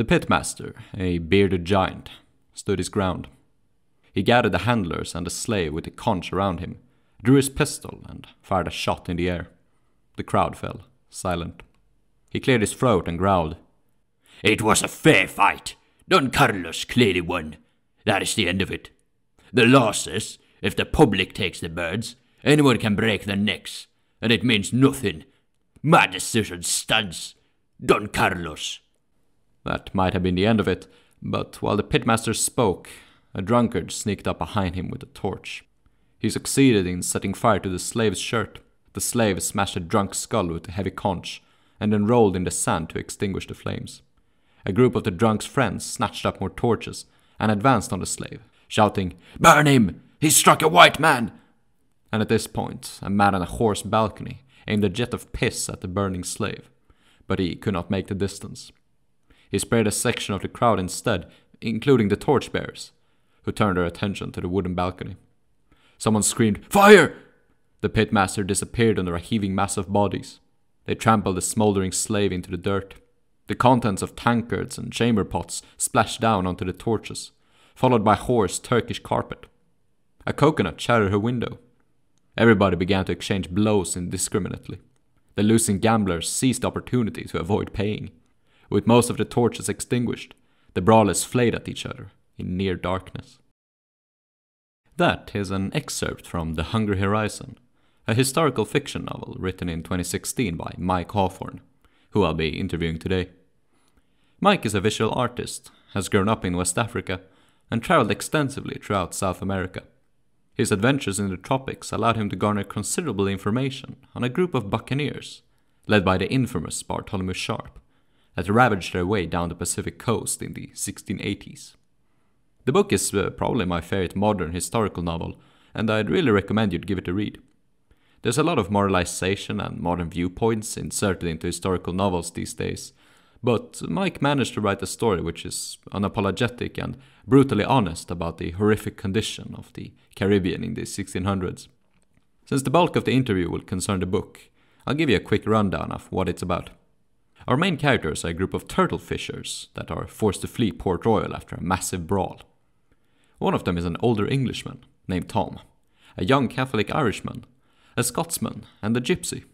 The pitmaster, a bearded giant, stood his ground. He gathered the handlers and the slave with the conch around him, drew his pistol, and fired a shot in the air. The crowd fell silent. He cleared his throat and growled. It was a fair fight. Don Carlos clearly won. That is the end of it. The law says if the public takes the birds, anyone can break their necks, and it means nothing. My decision stands. Don Carlos. That might have been the end of it, but while the pitmaster spoke, a drunkard sneaked up behind him with a torch. He succeeded in setting fire to the slave's shirt. The slave smashed the drunk's skull with a heavy conch, and then rolled in the sand to extinguish the flames. A group of the drunk's friends snatched up more torches and advanced on the slave, shouting, Burn him! He struck a white man! And at this point, a man on a horse balcony aimed a jet of piss at the burning slave, but he could not make the distance. He spared a section of the crowd instead, including the torchbearers, who turned their attention to the wooden balcony. Someone screamed, Fire! The pitmaster disappeared under a heaving mass of bodies. They trampled the smoldering slave into the dirt. The contents of tankards and chamber pots splashed down onto the torches, followed by hoarse Turkish carpet. A coconut shattered her window. Everybody began to exchange blows indiscriminately. The losing gamblers seized opportunity to avoid paying. With most of the torches extinguished, the brawlers flayed at each other in near darkness. That is an excerpt from The Hungry Horizon, a historical fiction novel written in 2016 by Mike Hawthorne, who I'll be interviewing today. Mike is a visual artist, has grown up in West Africa, and traveled extensively throughout South America. His adventures in the tropics allowed him to garner considerable information on a group of buccaneers, led by the infamous Bartholomew Sharp, that ravaged their way down the Pacific coast in the 1680s. The book is uh, probably my favorite modern historical novel, and I'd really recommend you'd give it a read. There's a lot of moralization and modern viewpoints inserted into historical novels these days, but Mike managed to write a story which is unapologetic and brutally honest about the horrific condition of the Caribbean in the 1600s. Since the bulk of the interview will concern the book, I'll give you a quick rundown of what it's about. Our main characters are a group of turtle fishers that are forced to flee Port Royal after a massive brawl. One of them is an older Englishman named Tom, a young Catholic Irishman, a Scotsman, and a gypsy.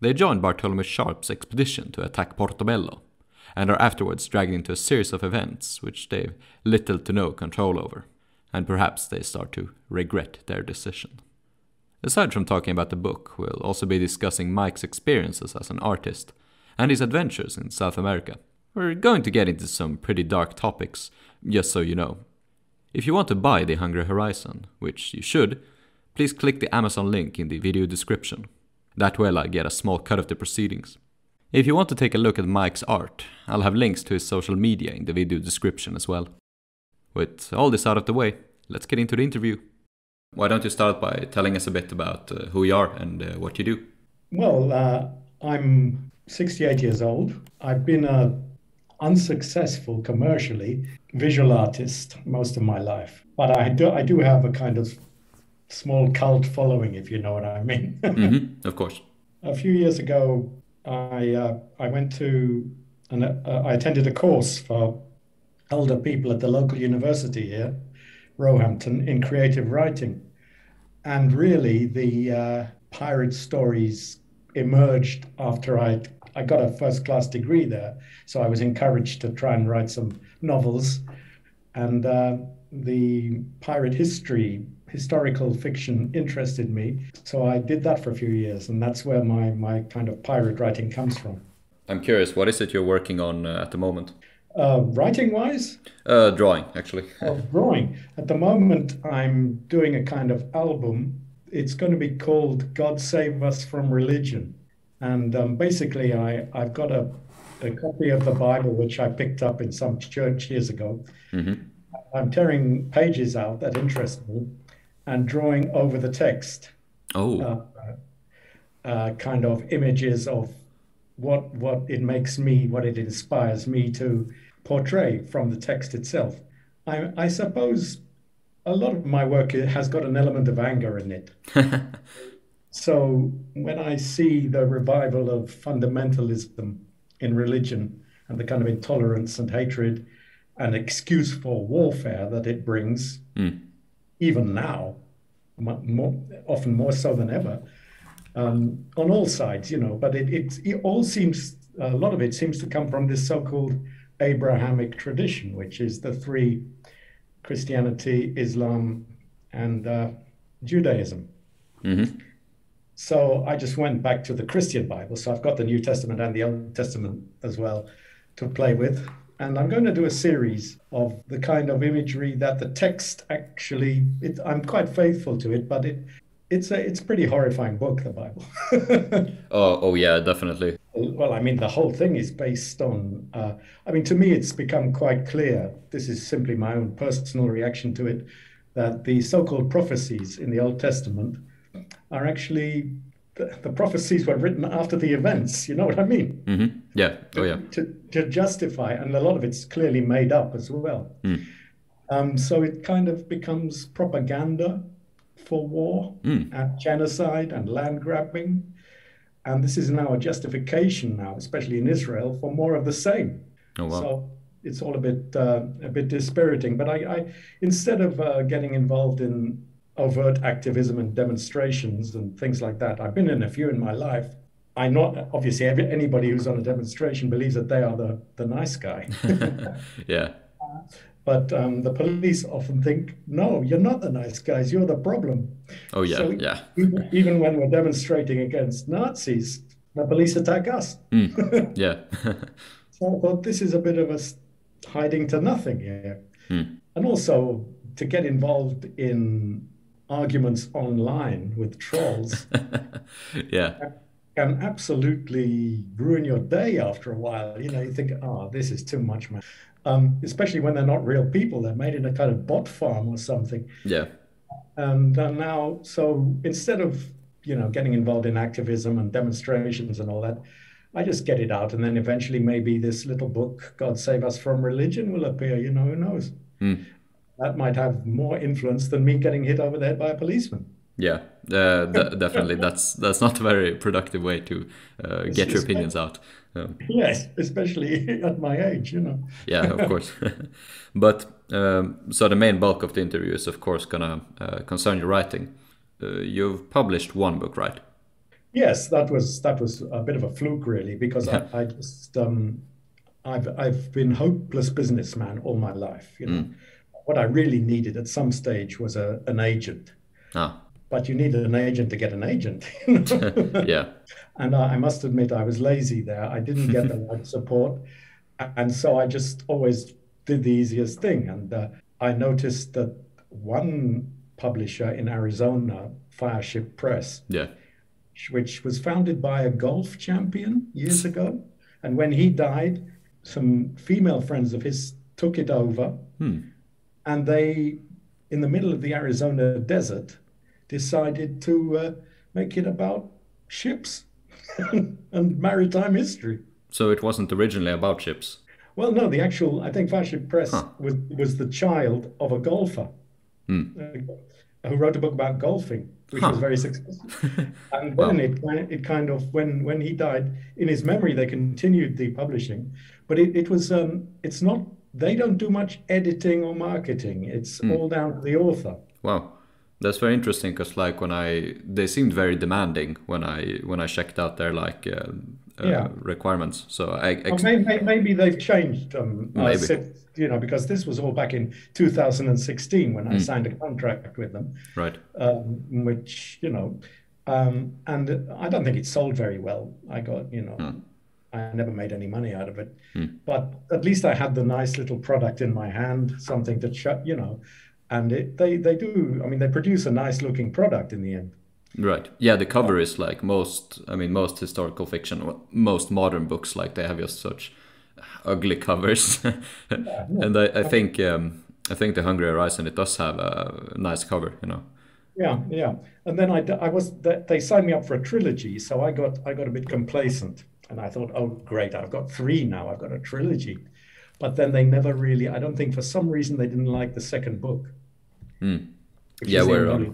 They join Bartholomew Sharp's expedition to attack Portobello, and are afterwards dragged into a series of events which they've little to no control over, and perhaps they start to regret their decision. Aside from talking about the book, we'll also be discussing Mike's experiences as an artist and his adventures in South America. We're going to get into some pretty dark topics, just so you know. If you want to buy The Hungry Horizon, which you should, please click the Amazon link in the video description. That way I get a small cut of the proceedings. If you want to take a look at Mike's art, I'll have links to his social media in the video description as well. With all this out of the way, let's get into the interview. Why don't you start by telling us a bit about uh, who you are and uh, what you do? Well, uh, I'm 68 years old. I've been a unsuccessful commercially visual artist most of my life, but I do I do have a kind of small cult following, if you know what I mean. mm-hmm, of course. A few years ago, I uh, I went to and uh, I attended a course for elder people at the local university here, Roehampton, in creative writing, and really the uh, pirate stories emerged after I I got a first class degree there, so I was encouraged to try and write some novels, and uh, the pirate history, historical fiction interested me. So I did that for a few years, and that's where my my kind of pirate writing comes from. I'm curious, what is it you're working on uh, at the moment? Uh, writing wise? Uh, drawing, actually. oh, drawing. At the moment, I'm doing a kind of album. It's going to be called God Save Us from Religion. And um, basically, I, I've got a, a copy of the Bible, which I picked up in some church years ago. Mm-hmm. I'm tearing pages out that interest me and drawing over the text. Oh. Uh, uh, kind of images of what what it makes me, what it inspires me to portray from the text itself. I, I suppose a lot of my work has got an element of anger in it. So when I see the revival of fundamentalism in religion, and the kind of intolerance and hatred and excuse for warfare that it brings, Mm. even now, more, often more so than ever, um, on all sides, you know. But it, it, it all seems, a lot of it seems to come from this so called Abrahamic tradition, which is the three Christianity, Islam, and uh, Judaism. Mm-hmm. So I just went back to the Christian Bible. So I've got the New Testament and the Old Testament as well to play with. And I'm going to do a series of the kind of imagery that the text actually, it, I'm quite faithful to it, but it, it's a it's a pretty horrifying book, the Bible. Oh, oh yeah, definitely. well, I mean, the whole thing is based on. Uh, I mean, to me, it's become quite clear. This is simply my own personal reaction to it, that the so-called prophecies in the Old Testament are actually the, the prophecies were written after the events. You know what I mean? Mm-hmm. Yeah. Oh yeah. To to justify, and a lot of it's clearly made up as well. Mm. Um, so it kind of becomes propaganda for war Mm. and genocide and land grabbing. And this is now a justification now, especially in Israel, for more of the same. Oh wow. So it's all a bit uh, a bit dispiriting. But I, I instead of uh, getting involved in overt activism and demonstrations and things like that, I've been in a few in my life. I not obviously every, anybody who's on a demonstration believes that they are the the nice guy. yeah. But um, the police often think, no, you're not the nice guys, you're the problem. Oh yeah. So- yeah. Even, even when we're demonstrating against Nazis, the police attack us. Mm. Yeah. So I thought this is a bit of a hiding to nothing here. Hmm. And also to get involved in arguments online with trolls yeah. can absolutely ruin your day after a while. You know, you think, oh, this is too much, man. Um, especially when they're not real people, they're made in a kind of bot farm or something. Yeah. And uh, now, so instead of, you know, getting involved in activism and demonstrations and all that, I just get it out. And then eventually maybe this little book, God Save Us from Religion, will appear. You know, who knows? Mm. That might have more influence than me getting hit over the head by a policeman. Yeah. Uh, de- definitely. That's that's not a very productive way to uh, get your opinions out. Um, Yes, especially at my age, you know. yeah, of course. but um, so the main bulk of the interview is, of course, gonna uh, concern your writing. Uh, you've published one book, right? Yes, that was that was a bit of a fluke, really, because I, I just um, I've I've been hopeless businessman all my life. You know, what I really needed at some stage was a, an agent. Ah, But you needed an agent to get an agent. yeah. and I, I must admit I was lazy there. I didn't get the right support, and so I just always did the easiest thing. And uh, I noticed that one publisher in Arizona, Fireship Press, Yeah. which was founded by a golf champion years ago. And when he died, some female friends of his took it over. Hmm. And they, in the middle of the Arizona desert, decided to uh, make it about ships and maritime history. So it wasn't originally about ships. Well, no, the actual, I think Fireship Press Huh. was, was the child of a golfer Hmm. uh, who wrote a book about golfing, which was very successful. and then it, it kind of, when, when he died, in his memory, they continued the publishing. But it, it was, um, it's not, they don't do much editing or marketing. It's all down to the author. Wow, that's very interesting because like when I they seemed very demanding when I when I checked out their like uh, uh, Yeah. requirements. So I ex- maybe, maybe they've changed, um, uh, Maybe. since, you know, because this was all back in 2016 when I signed a contract with them. right. um, which you know, um, and I don't think it sold very well. I got you know, I never made any money out of it, but at least I had the nice little product in my hand, something to show, you know, and it, they they do. I mean, they produce a nice looking product in the end. Right. Yeah, the cover is like most. I mean, most historical fiction, most modern books, like they have just such ugly covers. and I, I think um, I think the Hungry Horizon it does have a nice cover. You know. Yeah, yeah. And then I, I was they they signed me up for a trilogy, so I got I got a bit complacent, and I thought, oh great, I've got three now. I've got a trilogy, but then they never really. I don't think for some reason they didn't like the second book. which Yeah, the where, Unholy,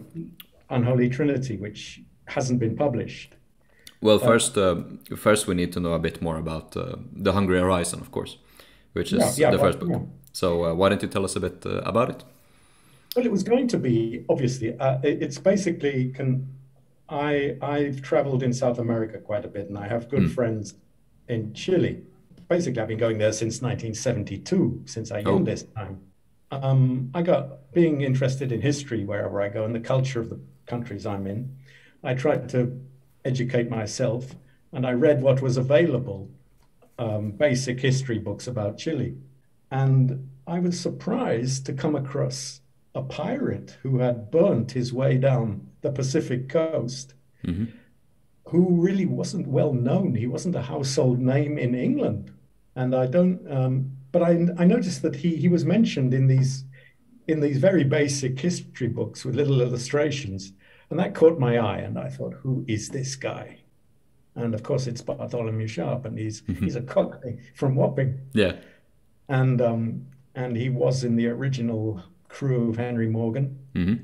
Unholy Trinity, which hasn't been published. Well, first, uh, first we need to know a bit more about uh, the Hungry Horizon, of course, which is Yeah, yeah, the well, first book. yeah. So, uh, why don't you tell us a bit uh, about it? Well, it was going to be obviously. Uh, it- it's basically can. I I've traveled in South America quite a bit, and I have good friends in Chile. Basically, I've been going there since 1972, since I Oh. this time. Um, I got being interested in history wherever I go and the culture of the countries I'm in. I tried to educate myself, and I read what was available, um, basic history books about Chile. And I was surprised to come across a pirate who had burnt his way down the Pacific coast, who really wasn't well known. He wasn't a household name in England. And I don't, um, but I, I noticed that he, he was mentioned in these, in these very basic history books with little illustrations. And that caught my eye. And I thought, who is this guy? And of course, it's Bartholomew Sharp, and he's, he's a cockney from Wapping Yeah. and um, and he was in the original crew of Henry Morgan hmm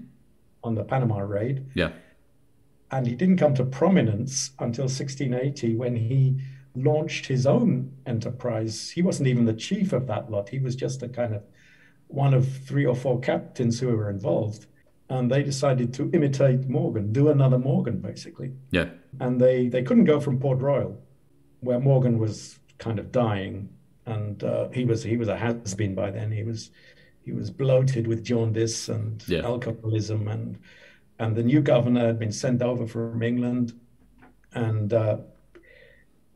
on the Panama raid, Yeah. and he didn't come to prominence until 1680 when he launched his own enterprise. He wasn't even the chief of that lot; he was just a kind of one of three or four captains who were involved, and they decided to imitate Morgan, do another Morgan, basically. Yeah. and they they couldn't go from Port Royal, where Morgan was kind of dying, and uh, he was he was a has been by then. He was he was bloated with jaundice and Yeah. alcoholism, and and the new governor had been sent over from England, and uh,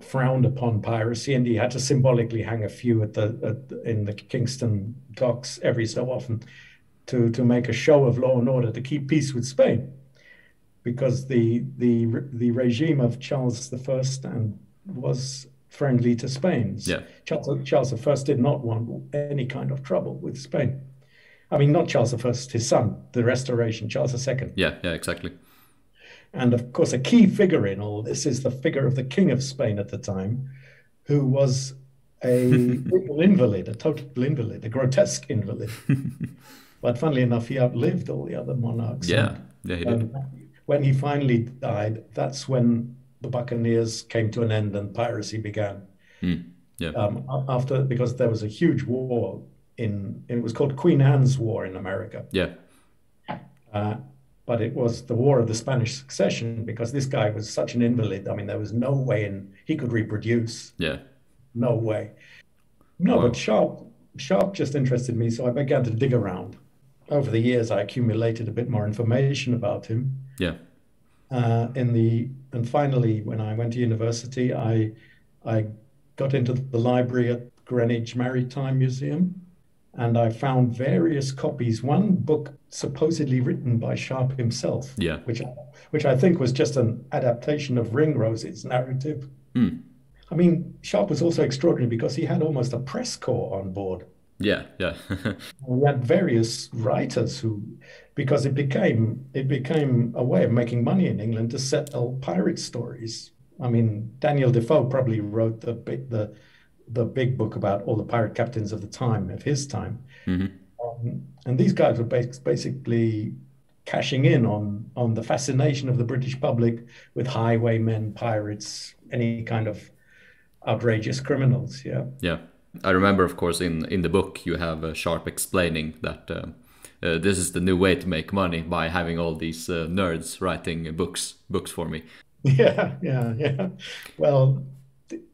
frowned upon piracy, and he had to symbolically hang a few at the, at the in the Kingston docks every so often to to make a show of law and order to keep peace with Spain because the the the regime of Charles I and was friendly to Spain. Yeah. Charles, Charles I did not want any kind of trouble with Spain. I mean, not Charles I, his son, the Restoration, Charles II. Yeah. Yeah. Exactly. And of course, a key figure in all this is the figure of the King of Spain at the time, who was a total invalid, a total invalid, a grotesque invalid. but funnily enough, he outlived all the other monarchs. Yeah. Yeah. He did. And when he finally died, that's when the Buccaneers came to an end and piracy began. Yeah. Um, after because there was a huge war in it was called Queen Anne's War in America, Yeah. uh, but it was the War of the Spanish Succession because this guy was such an invalid. I mean, there was no way in he could reproduce. Yeah. No way. No, Wow. but Sharp Sharp just interested me, so I began to dig around. Over the years, I accumulated a bit more information about him. Yeah. uh, in the and finally when I went to university I I got into the library at Greenwich Maritime Museum and I found various copies one book supposedly written by Sharp himself Yeah. which which I think was just an adaptation of Ringrose's narrative Hmm. I mean Sharp was also extraordinary because he had almost a press corps on board Yeah. Yeah. we had various writers who because it became it became a way of making money in England to sell pirate stories. I mean, Daniel Defoe probably wrote the big the the big book about all the pirate captains of the time of his time, Mhm. um, and these guys were bas- basically cashing in on on the fascination of the British public with highwaymen, pirates, any kind of outrageous criminals. Yeah. Yeah, I remember, of course, in in the book you have uh, Sharp explaining that uh, uh, this is the new way to make money by having all these uh, nerds writing books books for me. Yeah, yeah, yeah. Well,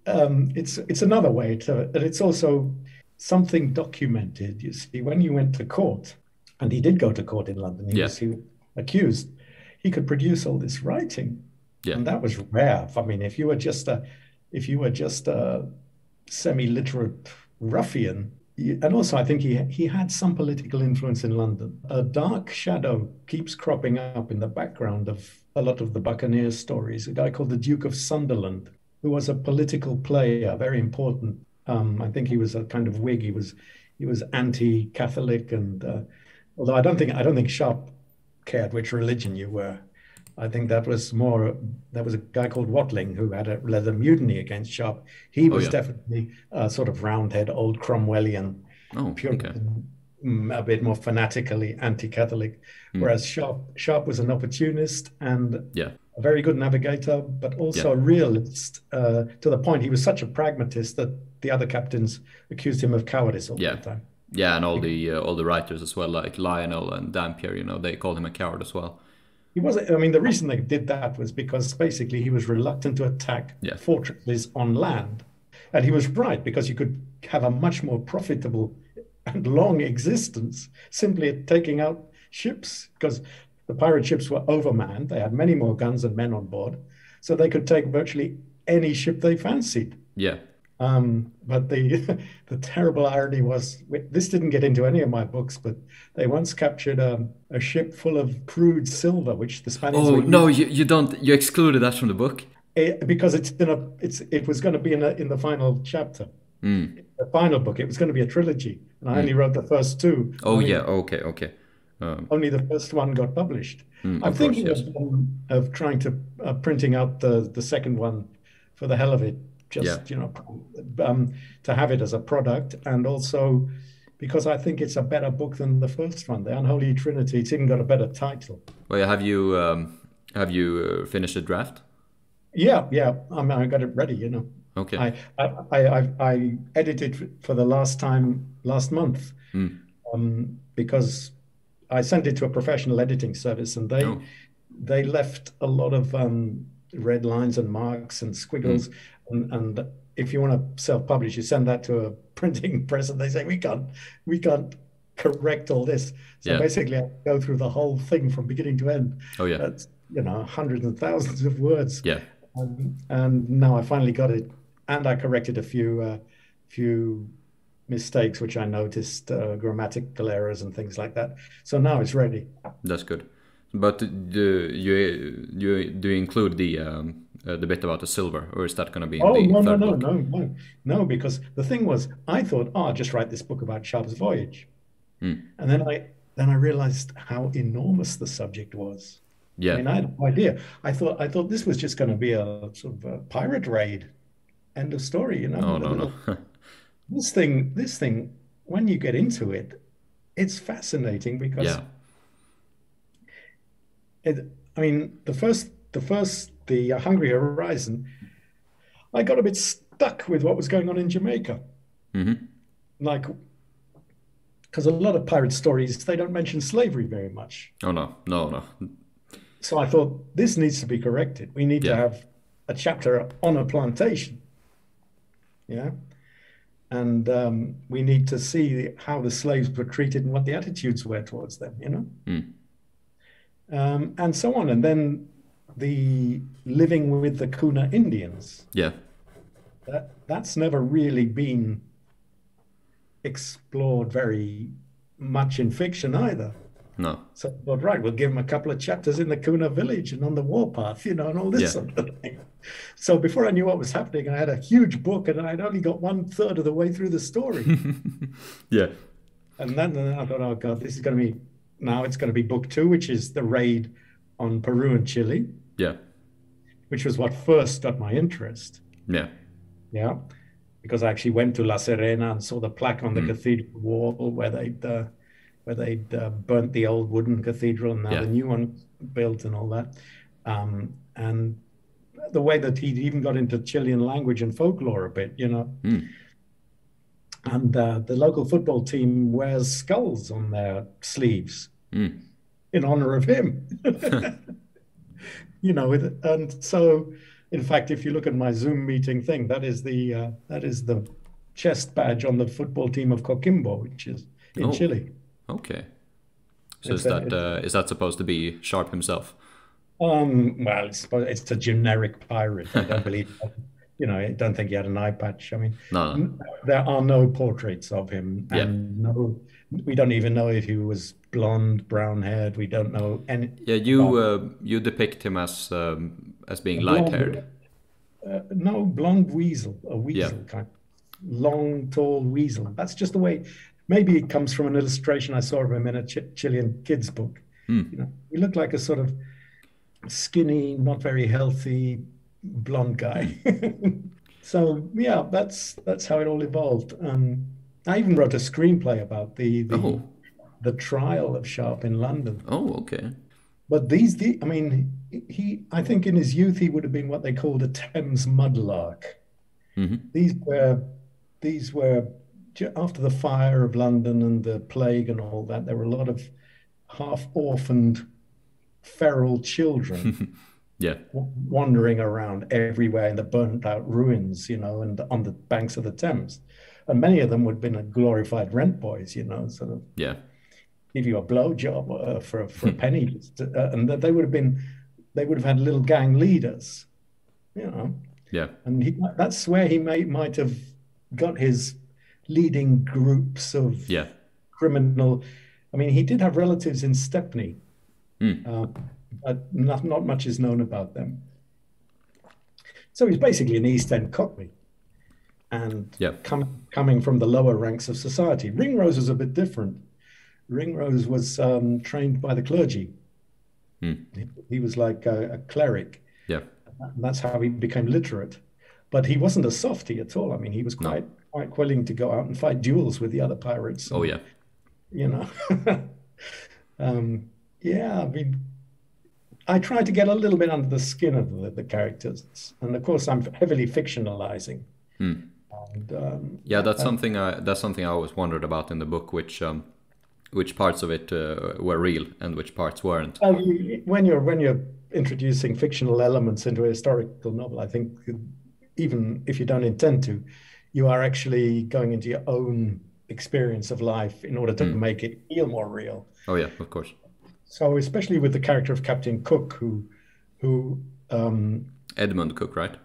um, it's it's another way to, and it's also something documented. You see, when you went to court, and he did go to court in London, he Yeah. was he accused. He could produce all this writing, Yeah. and that was rare. I mean, if you were just a, if you were just a semi-literate ruffian, and also I think he he had some political influence in London. A dark shadow keeps cropping up in the background of a lot of the Buccaneer stories. A guy called the Duke of Sunderland, who was a political player, very important. Um, I think he was a kind of Whig. He was he was anti-Catholic, and uh, although I don't think I don't think Sharp cared which religion you were. I think that was more. There was a guy called Watling who had a a mutiny against Sharp. He was yeah. definitely a sort of roundhead, old Cromwellian, Oh, okay. Puritan, mm, a bit more fanatically anti-Catholic. Whereas Sharp Sharp was an opportunist and Yeah, a very good navigator, but also Yeah. a realist uh, to the point he was such a pragmatist that the other captains accused him of cowardice all Yeah. the time. Yeah, and all the uh, all the writers as well, like Lionel and Dampier, you know, they called him a coward as well. He wasn't. I mean, the reason they did that was because basically he was reluctant to attack Yeah. fortresses on land, and he was right because you could have a much more profitable and long existence simply at taking out ships because the pirate ships were overmanned. They had many more guns and men on board, so they could take virtually any ship they fancied. Yeah, Um, but the the terrible irony was this didn't get into any of my books, but they once captured um, a ship full of crude silver, which the Spaniards Oh no, you, you don't you excluded that from the book. it, because it's in a it's it was going to be in a, in the final chapter, Hmm. the final book. It was going to be a trilogy, and I only wrote the first two. Oh Only- yeah, okay, okay. Um, only the first one got published. Mm, I'm of course, thinking yes. of, um, of trying to uh, printing out the the second one for the hell of it, just Yeah. you know, um, to have it as a product, and also because I think it's a better book than the first one, the Unholy Trinity. It's even got a better title. well, have you um, have you uh, finished the draft? Yeah, yeah. I mean, I got it ready. You know. Okay. I, I, I, I- edited for the last time last month Mm. um, because I sent it to a professional editing service and they Oh. they left a lot of um, red lines and marks and squiggles. Hmm. And, and if you want to self-publish, you send that to a printing press and they say we can't we can't correct all this. So Yeah. basically, I go through the whole thing from beginning to end. Oh yeah. That's you know hundreds and thousands of words. Yeah. Um, and now I finally got it, and I corrected a few uh, few mistakes which I noticed, uh, grammatical errors and things like that. So now it's ready. That's good. But do you you do you include the um, uh, the bit about the silver, or is that going to be Oh no no no book? no no no! Because the thing was, I thought, oh, I'll just write this book about Sharp's voyage, Hmm. and then I then I realized how enormous the subject was. Yeah. I mean, I had no idea. I thought I thought this was just going to be a sort of a pirate raid. End of story. You know. oh no little- no. this thing this thing when you get into it it's fascinating because yeah. it, i mean the first the first the uh, hungry horizon i got a bit stuck with what was going on in jamaica. Hmm like because a lot of pirate stories they don't mention slavery very much. Oh no. No no. so i thought this needs to be corrected. We need Yeah. to have a chapter on a plantation. Yeah? And um, we need to see how the slaves were treated and what the attitudes were towards them you know? Mm. um, and so on. And then the living with the kuna indians Yeah. that that's never really been explored very much in fiction either No. so but right, we'll give him a couple of chapters in the Kuna village and on the warpath, you know, and all this Yeah. sort of thing. So before I knew what was happening, I had a huge book and I'd only got one third of the way through the story. Yeah. and then, then I thought, oh God, this is going to be, now it's going to be book two, which is the raid on Peru and Chile, Yeah. which was what first got my interest. Yeah. Yeah. Because I actually went to La Serena and saw the plaque on the cathedral wall where they'd, uh, where they'd uh, burnt the old wooden cathedral and now Yeah. the new one built and all that. Um, and the way that he'd even got into Chilean language and folklore a bit, you know. Mm. And uh, the local football team wears skulls on their sleeves Mm. in honor of him. you know, with, and so, in fact, if you look at my Zoom meeting thing, that is the uh, that is the chest badge on the football team of Coquimbo, which is in Oh. Chile. Okay. So It's is a- that uh, is that supposed to be Sharp himself? Um, well, it's it's a generic pirate. I don't believe, you know, I don't think he had an eye patch. I mean, No. no. there are no portraits of him, Yeah. and no, we don't even know if he was blonde, brown haired. We don't know any. Yeah, you uh, you depict him as um, as being light haired. Uh, no, blonde weasel, a weasel kind, long, tall weasel. That's just the way. Maybe it comes from an illustration I saw of him in a Ch- Chilean kids book. Hmm. You know, he looked like a sort of skinny, not very healthy, blonde guy. so yeah, that's that's how it all evolved. Um, I even wrote a screenplay about the the, Oh. the trial of Sharp in London. Oh, okay. But these, the, I mean, he, I think in his youth, he would have been what they called a Thames mudlark. Mm-hmm. These were, these were after the fire of London and the plague and all that. There were a lot of half-orphaned, feral children. yeah, wandering around everywhere in the burnt-out ruins, you know, and on the banks of the Thames, and many of them would have been glorified rent boys, you know, sort of yeah, give you a blowjob uh, for for a penny, uh, and they would have been they would have had little gang leaders, you know. Yeah. And he, that's where he may, might have got his leading groups of yeah. criminal. I mean, he did have relatives in Stepney, mm. uh, but not, not much is known about them. So he's basically an East End cockney and yeah. com- coming from the lower ranks of society. Ringrose was a bit different. Ringrose was um, trained by the clergy. Mm. He, he, was like a, a cleric. Yeah. And that's how he became literate. But he wasn't a softy at all. I mean, he was quite no. quite willing to go out and fight duels with the other pirates. oh yeah. You know. um, yeah, I mean, I try to get a little bit under the skin of the, the characters, and of course, I'm heavily fictionalizing. Mm. And, um, yeah, that's something I that's something I always wondered about in the book, which um, which parts of it uh, were real and which parts weren't. Uh, when you're when you're introducing fictional elements into a historical novel, I think even if you don't intend to, you are actually going into your own experience of life in order to mm. make it feel more real. Oh yeah, of course. So especially with the character of Captain Cook, who, who um, Edmund Cook, right?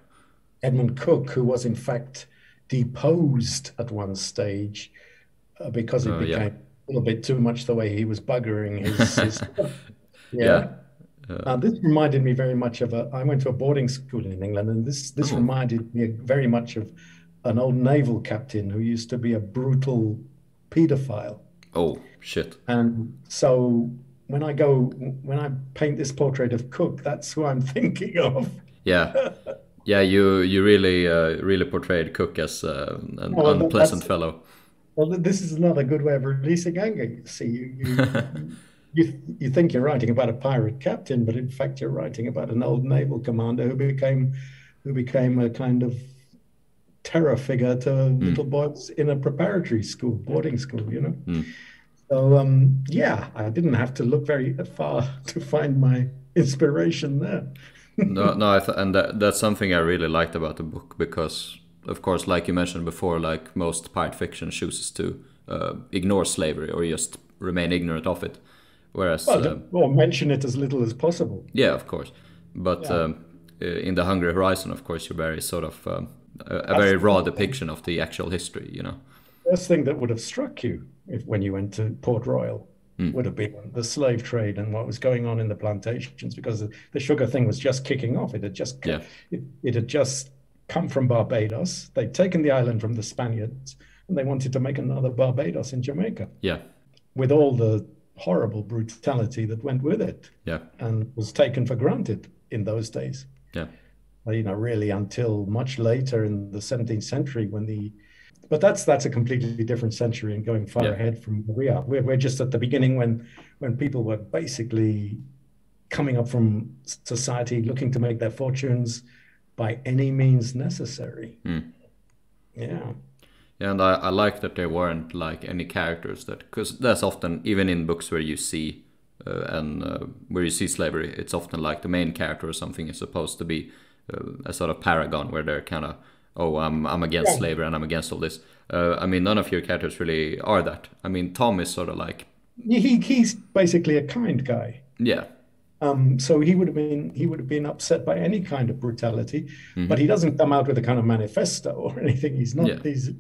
Edmund Cook, who was in fact deposed at one stage uh, because it Oh, became yeah. a little bit too much the way he was buggering his. his Yeah. Uh, this reminded me very much of a. I went to a boarding school in England, and this this Oh. reminded me very much of an old naval captain who used to be a brutal paedophile. Oh shit. And so when I go, when I paint this portrait of Cook, that's who I'm thinking of. Yeah. Yeah, you you really uh, really portrayed Cook as uh, an that- unpleasant fellow. Well, this is another good way of releasing anger. You see, you you, you you think you're writing about a pirate captain, but in fact you're writing about an old naval commander who became who became a kind of terror figure to little boys in a preparatory school, boarding school. You know. Mm. So um, yeah, I didn't have to look very far to find my inspiration there. No, no, I th- and that, that's something I really liked about the book because, of course, like you mentioned before, like most pirate fiction chooses to uh, ignore slavery or just remain ignorant of it, whereas, Well, um, or mention it as little as possible. yeah, of course, but Yeah. um, uh, in the Hungry Horizon, of course, you're very sort of um, a, a very raw depiction of the actual history, you know. First thing that would have struck you if when you went to Port Royal would have been the slave trade and what was going on in the plantations because the, the sugar thing was just kicking off. It had just Yeah. it, it had just come from Barbados. They'd taken the island from the Spaniards and they wanted to make another Barbados in Jamaica Yeah, with all the horrible brutality that went with it yeah, and was taken for granted in those days. yeah, Uh, you know, really until much later in the 17th century when the, but that's that's a completely different century and going far Yeah. ahead from where we are. We're, we're just at the beginning when when people were basically coming up from society, looking to make their fortunes by any means necessary. Mm. Yeah. Yeah, and I, I like that there weren't like any characters that because that's often even in books where you see uh, and uh, where you see slavery, it's often like the main character or something is supposed to be uh, a sort of paragon where they're kind of oh I'm I'm against Yeah. slavery and I'm against all this. Uh, I mean, none of your characters really are that. I mean, Tom is sort of like He, he's basically a kind guy. yeah, Um, so he would have been he would have been upset by any kind of brutality, Mm-hmm. but he doesn't come out with a kind of manifesto or anything. He's not. Yeah. He's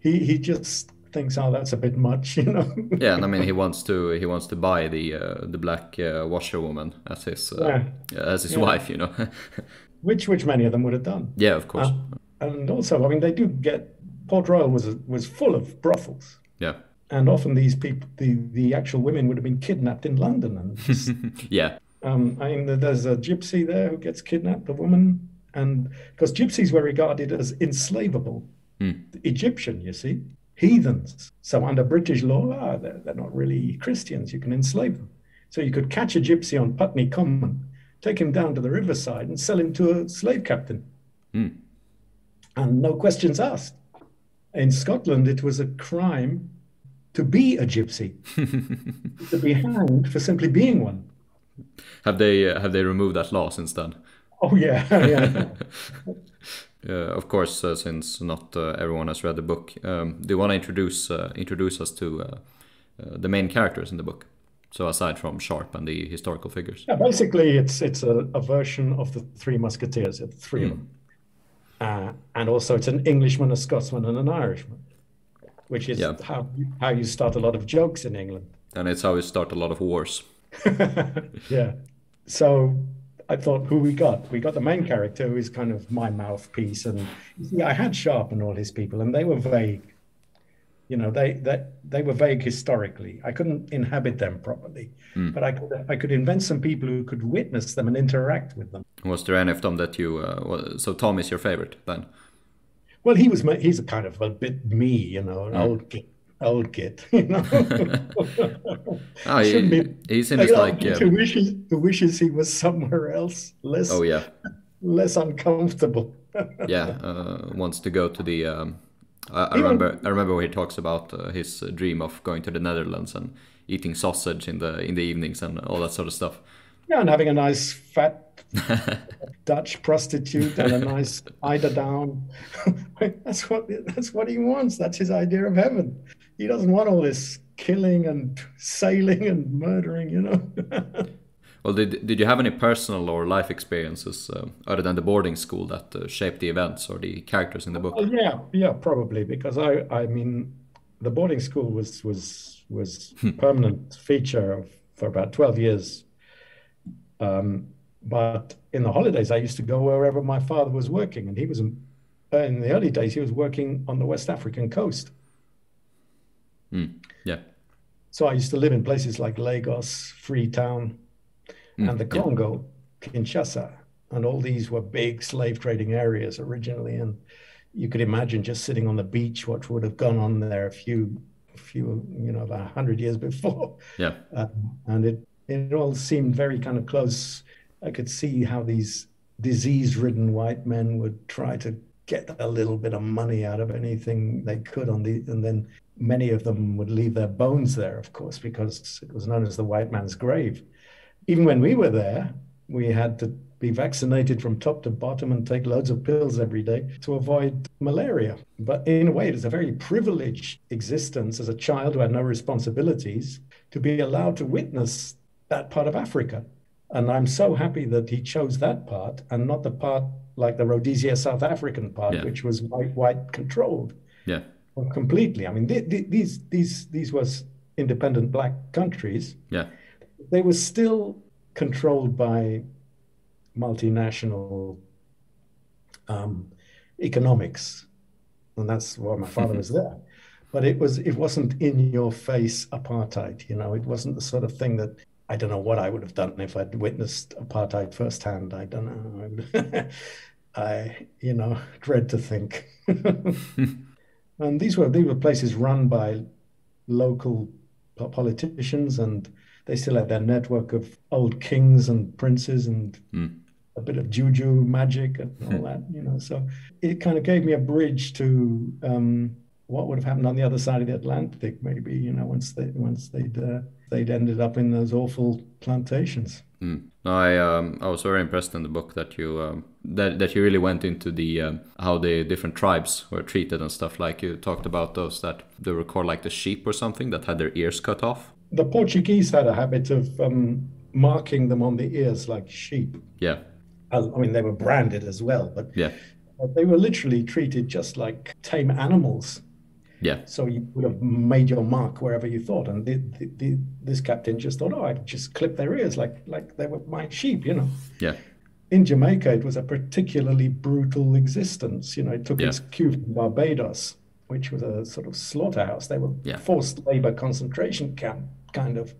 he he just thinks, oh, that's a bit much, you know. yeah, and I mean he wants to he wants to buy the uh, the black uh, washerwoman as his uh, Yeah. as his Yeah. wife, you know. which which many of them would have done. yeah, of course. And also, I mean, they do get Port Royal was was full of brothels, yeah, and often these people, the the actual women, would have been kidnapped in London. And yeah, um, I mean, there's a gypsy there who gets kidnapped, a woman, and because gypsies were regarded as enslavable, Egyptian, you see, heathens. So under British law, ah, they're, they're not really Christians. You can enslave them. So you could catch a gypsy on Putney Common, take him down to the riverside and sell him to a slave captain. And no questions asked. In Scotland, it was a crime to be a gypsy, to be hanged for simply being one. Have they uh, have they removed that law since then? Oh, yeah, yeah. Uh, of course, uh, since not uh, everyone has read the book, um, do you want to introduce uh, introduce us to uh, uh, the main characters in the book? So aside from Sharp and the historical figures. Yeah, basically, it's it's a, a version of the Three Musketeers, the three of them, uh, and also it's an Englishman, a Scotsman, and an Irishman, which is Yeah. how how you start a lot of jokes in England. And it's how we start a lot of wars. Yeah. So I thought, who we got? We got the main character, who is kind of my mouthpiece, and you see, I had Sharp and all his people, and they were vague. You know, they they they were vague historically. I couldn't inhabit them properly, but I could I could invent some people who could witness them and interact with them. Was there any of them that you? Uh, so Tom is your favorite then? Well, he was my- he's a kind of a bit me, you know, an old git, old kid, you know. Ah, he, be- he seems You know, like. who Um, wishes who wishes he was somewhere else, less oh yeah, less uncomfortable. yeah. Uh, wants to go to the. Um, I, I remember. I remember where he talks about uh, his uh, dream of going to the Netherlands and eating sausage in the in the evenings and all that sort of stuff. Yeah, and having a nice fat Dutch prostitute and a nice eider down. that's what that's what he wants. That's his idea of heaven. He doesn't want all this killing and sailing and murdering, you know. Well, did did you have any personal or life experiences uh, other than the boarding school that uh, shaped the events or the characters in the book? Well, yeah, yeah, probably because I, I mean, the boarding school was was was permanent feature of, for about twelve years. Um, but in the holidays, I used to go wherever my father was working, and he was in, uh, in the early days he was working on the West African coast. Yeah. So I used to live in places like Lagos, Freetown, and the Congo, Kinshasa, and all these were big slave trading areas originally. And you could imagine just sitting on the beach what would have gone on there a few, few, you know, about hundred years before. Yeah. Uh, and it it all seemed very kind of close. I could see how these disease-ridden white men would try to get a little bit of money out of anything they could on the, and then many of them would leave their bones there, of course, because it was known as the white man's grave. Even when we were there, we had to be vaccinated from top to bottom and take loads of pills every day to avoid malaria. But in a way, it is a very privileged existence as a child who had no responsibilities to be allowed to witness that part of Africa. And I'm so happy that he chose that part and not the part like the Rhodesia South African part, Yeah. which was white white controlled Yeah. completely. I mean, th- th- these these these was independent black countries. Yeah. They were still controlled by multinational um, economics, and that's why my father was there. But it was it wasn't in your face apartheid. You know, it wasn't the sort of thing that I don't know what I would have done if I'd witnessed apartheid firsthand. I don't know. I you know dread to think. and these were these were places run by local politicians, and they still had their network of old kings and princes and a bit of juju magic and all that, you know. So it kind of gave me a bridge to um, what would have happened on the other side of the Atlantic, maybe, you know, once they once they'd uh, they'd ended up in those awful plantations. Mm. No, I um, I was very impressed in the book that you um, that that you really went into the um, how the different tribes were treated and stuff. Like you talked about those that they were called like the sheep or something that had their ears cut off. The Portuguese had a habit of um, marking them on the ears like sheep. Yeah, I I mean, they were branded as well, but yeah, they were literally treated just like tame animals. yeah, So you would have made your mark wherever you thought, and the, the, the, this captain just thought, "Oh, I'd just clip their ears like like they were my sheep," you know. yeah, In Jamaica, it was a particularly brutal existence. You know, it took Yeah. its cue from Barbados, which was a sort of slaughterhouse. They were Yeah. forced labor concentration camp, kind of.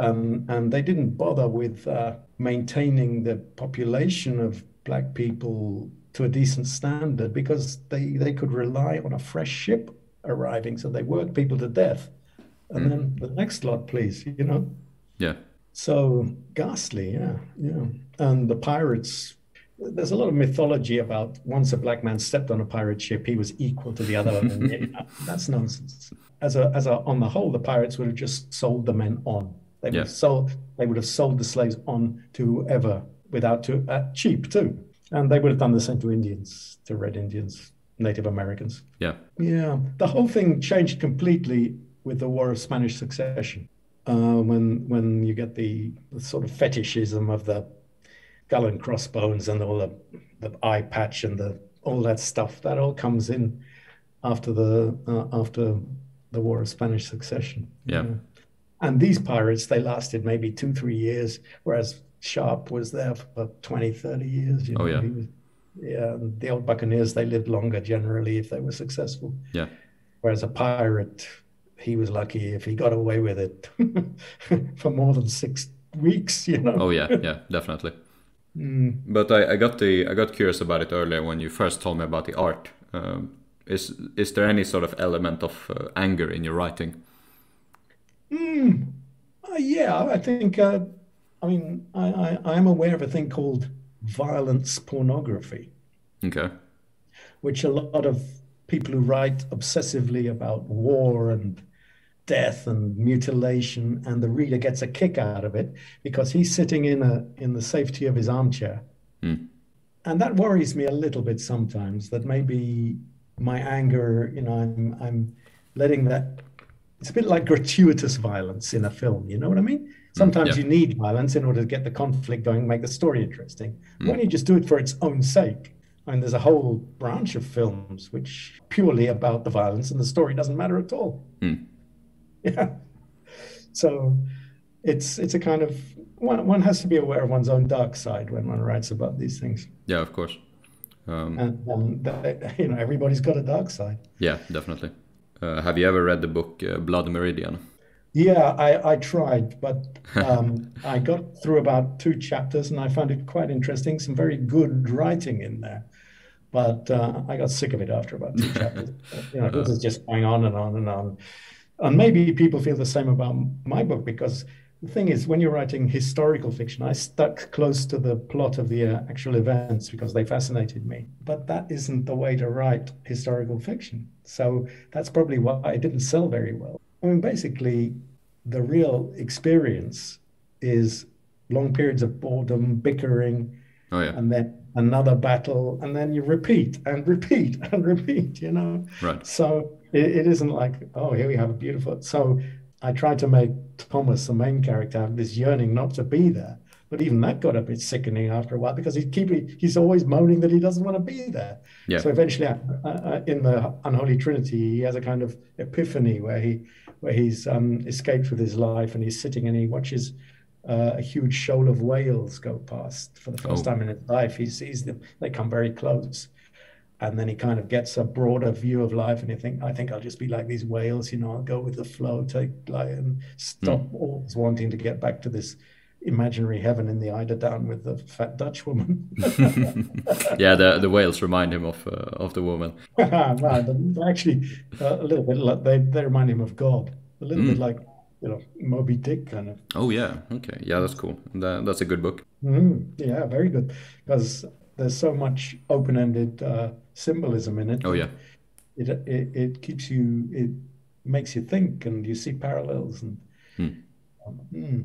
Um, and they didn't bother with uh, maintaining the population of black people to a decent standard because they, they could rely on a fresh ship arriving. So they worked people to death. And then the next lot, please, you know. yeah, So ghastly, yeah, yeah. And the pirates, there's a lot of mythology about once a black man stepped on a pirate ship, he was equal to the other. and, that's nonsense. As a, as a, on the whole, the pirates would have just sold the men on. They would Yeah. sold, they would have sold the slaves on to whoever without to uh, cheap too, and they would have done the same to Indians, to Red Indians, Native Americans. Yeah. Yeah, the whole thing changed completely with the War of Spanish Succession. Uh, when when you get the, the sort of fetishism of the skull and crossbones and all the, the eye patch and the all that stuff, that all comes in after the uh, after the War of Spanish Succession. Yeah. And these pirates, they lasted maybe two, three years, whereas Sharp was there for about 20, 30 years. You Oh, yeah. he was- yeah, the old buccaneers, they lived longer generally if they were successful. Yeah. Whereas a pirate, he was lucky if he got away with it for more than six weeks, you know. Oh yeah, yeah, definitely. Mm. But I, I got the I got curious about it earlier when you first told me about the art. Um, is is there any sort of element of uh, anger in your writing? Mm. Uh, yeah, I think, uh, I mean, I, I, am aware of a thing called violence pornography. Okay. which a lot of people who write obsessively about war and death and mutilation and the reader gets a kick out of it because he's sitting in a in the safety of his armchair Hmm. and that worries me a little bit sometimes that maybe my anger you know i'm i'm letting that it's a bit like gratuitous violence in a film you know what i mean? Sometimes yeah. you need violence in order to get the conflict going make the story interesting. When you just do it for its own sake? I mean, there's a whole branch of films which purely about the violence and the story doesn't matter at all. Hmm. yeah. So it's it's a kind of one, one has to be aware of one's own dark side when one writes about these things. Yeah, of course. Um, and um, that, you know everybody's got a dark side yeah, definitely. Uh, have you ever read the book uh, Blood Meridian? Yeah, I, I tried, but um, I got through about two chapters and I found it quite interesting. Some very good writing in there, but uh, I got sick of it after about two chapters. You know, this is just going on and on and on. And maybe people feel the same about my book because the thing is, when you're writing historical fiction, I stuck close to the plot of the uh, actual events because they fascinated me. But that isn't the way to write historical fiction. So that's probably why it didn't sell very well. I mean, basically, the real experience is long periods of boredom, bickering, Oh yeah, and then another battle, and then you repeat and repeat and repeat, you know? right. So it, it isn't like, oh, here we have a beautiful. So I tried to make Thomas, the main character, have this yearning not to be there. But even that got a bit sickening after a while because he keep he's always moaning that he doesn't want to be there. Yeah. So eventually, uh, uh, in the Unholy Trinity, he has a kind of epiphany where he where he's um, escaped with his life and he's sitting and he watches uh, a huge shoal of whales go past for the first Oh. time in his life. He sees them; they come very close, and then he kind of gets a broader view of life. And he think, I think I'll just be like these whales, you know, I'll go with the flow, take like and stop always wanting to get back to this imaginary heaven in the eider down with the fat Dutch woman. Yeah, the the whales remind him of uh, of the woman. no, actually uh, a little bit like they, they remind him of God, a little bit like you know Moby Dick kind of. Oh yeah, okay, yeah, that's cool. That, that's a good book. Mm, yeah, very good because there's so much open-ended uh, symbolism in it. Oh yeah, it, it it keeps you it makes you think and you see parallels and um, mm,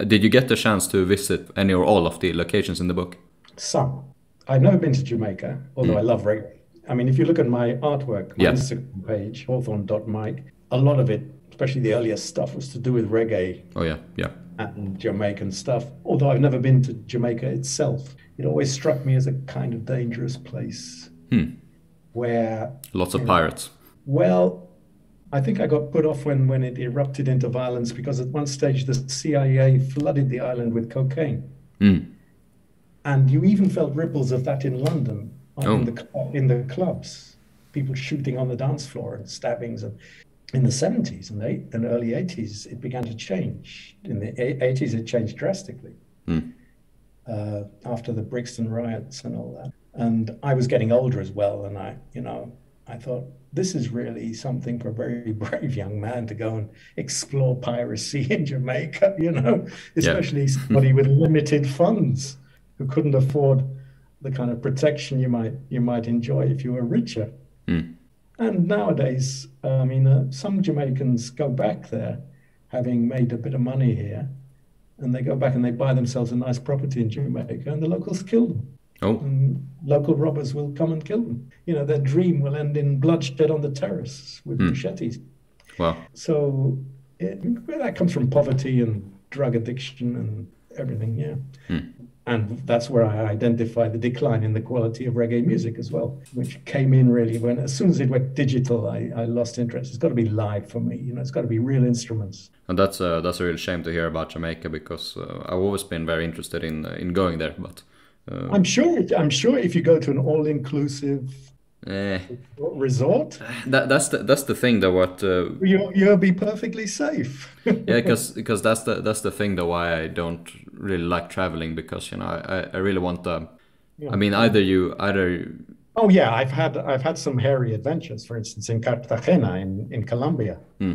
Uh, Did you get the chance to visit any or all of the locations in the book? some. I've never been to Jamaica, although I love reggae. I mean, if you look at my artwork, my Yeah. Instagram page, hawthorne.mike, a lot of it, especially the earlier stuff, was to do with reggae Oh yeah, yeah, and Jamaican stuff. Although I've never been to Jamaica itself, it always struck me as a kind of dangerous place Hmm. where lots of pirates. Well, I think I got put off when, when it erupted into violence because at one stage the CIA flooded the island with cocaine. Mm. And you even felt ripples of that in London Oh. in, the, in the clubs, people shooting on the dance floor and stabbings. And in the 70s and, eight, and early 80s, it began to change. In the 80s, it changed drastically Mm. uh, after the Brixton riots and all that. And I was getting older as well, and I, you know, I thought, this is really something for a very brave young man to go and explore piracy in Jamaica, you know, especially yeah. somebody with limited funds who couldn't afford the kind of protection you might you might enjoy if you were richer. Mm. And nowadays, I mean, uh, some Jamaicans go back there, having made a bit of money here, and they go back and they buy themselves a nice property in Jamaica, and the locals kill them. Oh. And local robbers will come and kill them. You know, their dream will end in bloodshed on the terrace with mm. machetes. Wow. So it, that comes from poverty and drug addiction and everything, yeah. Mm. And that's where I identify the decline in the quality of reggae music as well, which came in really when, as soon as it went digital, I, I lost interest. It's got to be live for me, you know, it's got to be real instruments. And that's uh, that's a real shame to hear about Jamaica because uh, I've always been very interested in uh, in going there, but uh, I'm sure. I'm sure if you go to an all-inclusive eh. resort, that, that's the that's the thing though. What uh, you'll you'll be perfectly safe. yeah, because because that's the that's the thing though. Why I don't really like traveling because you know I I really want the. Yeah. I mean, either you either. Oh yeah, I've had I've had some hairy adventures. For instance, in Cartagena in in Colombia, hmm.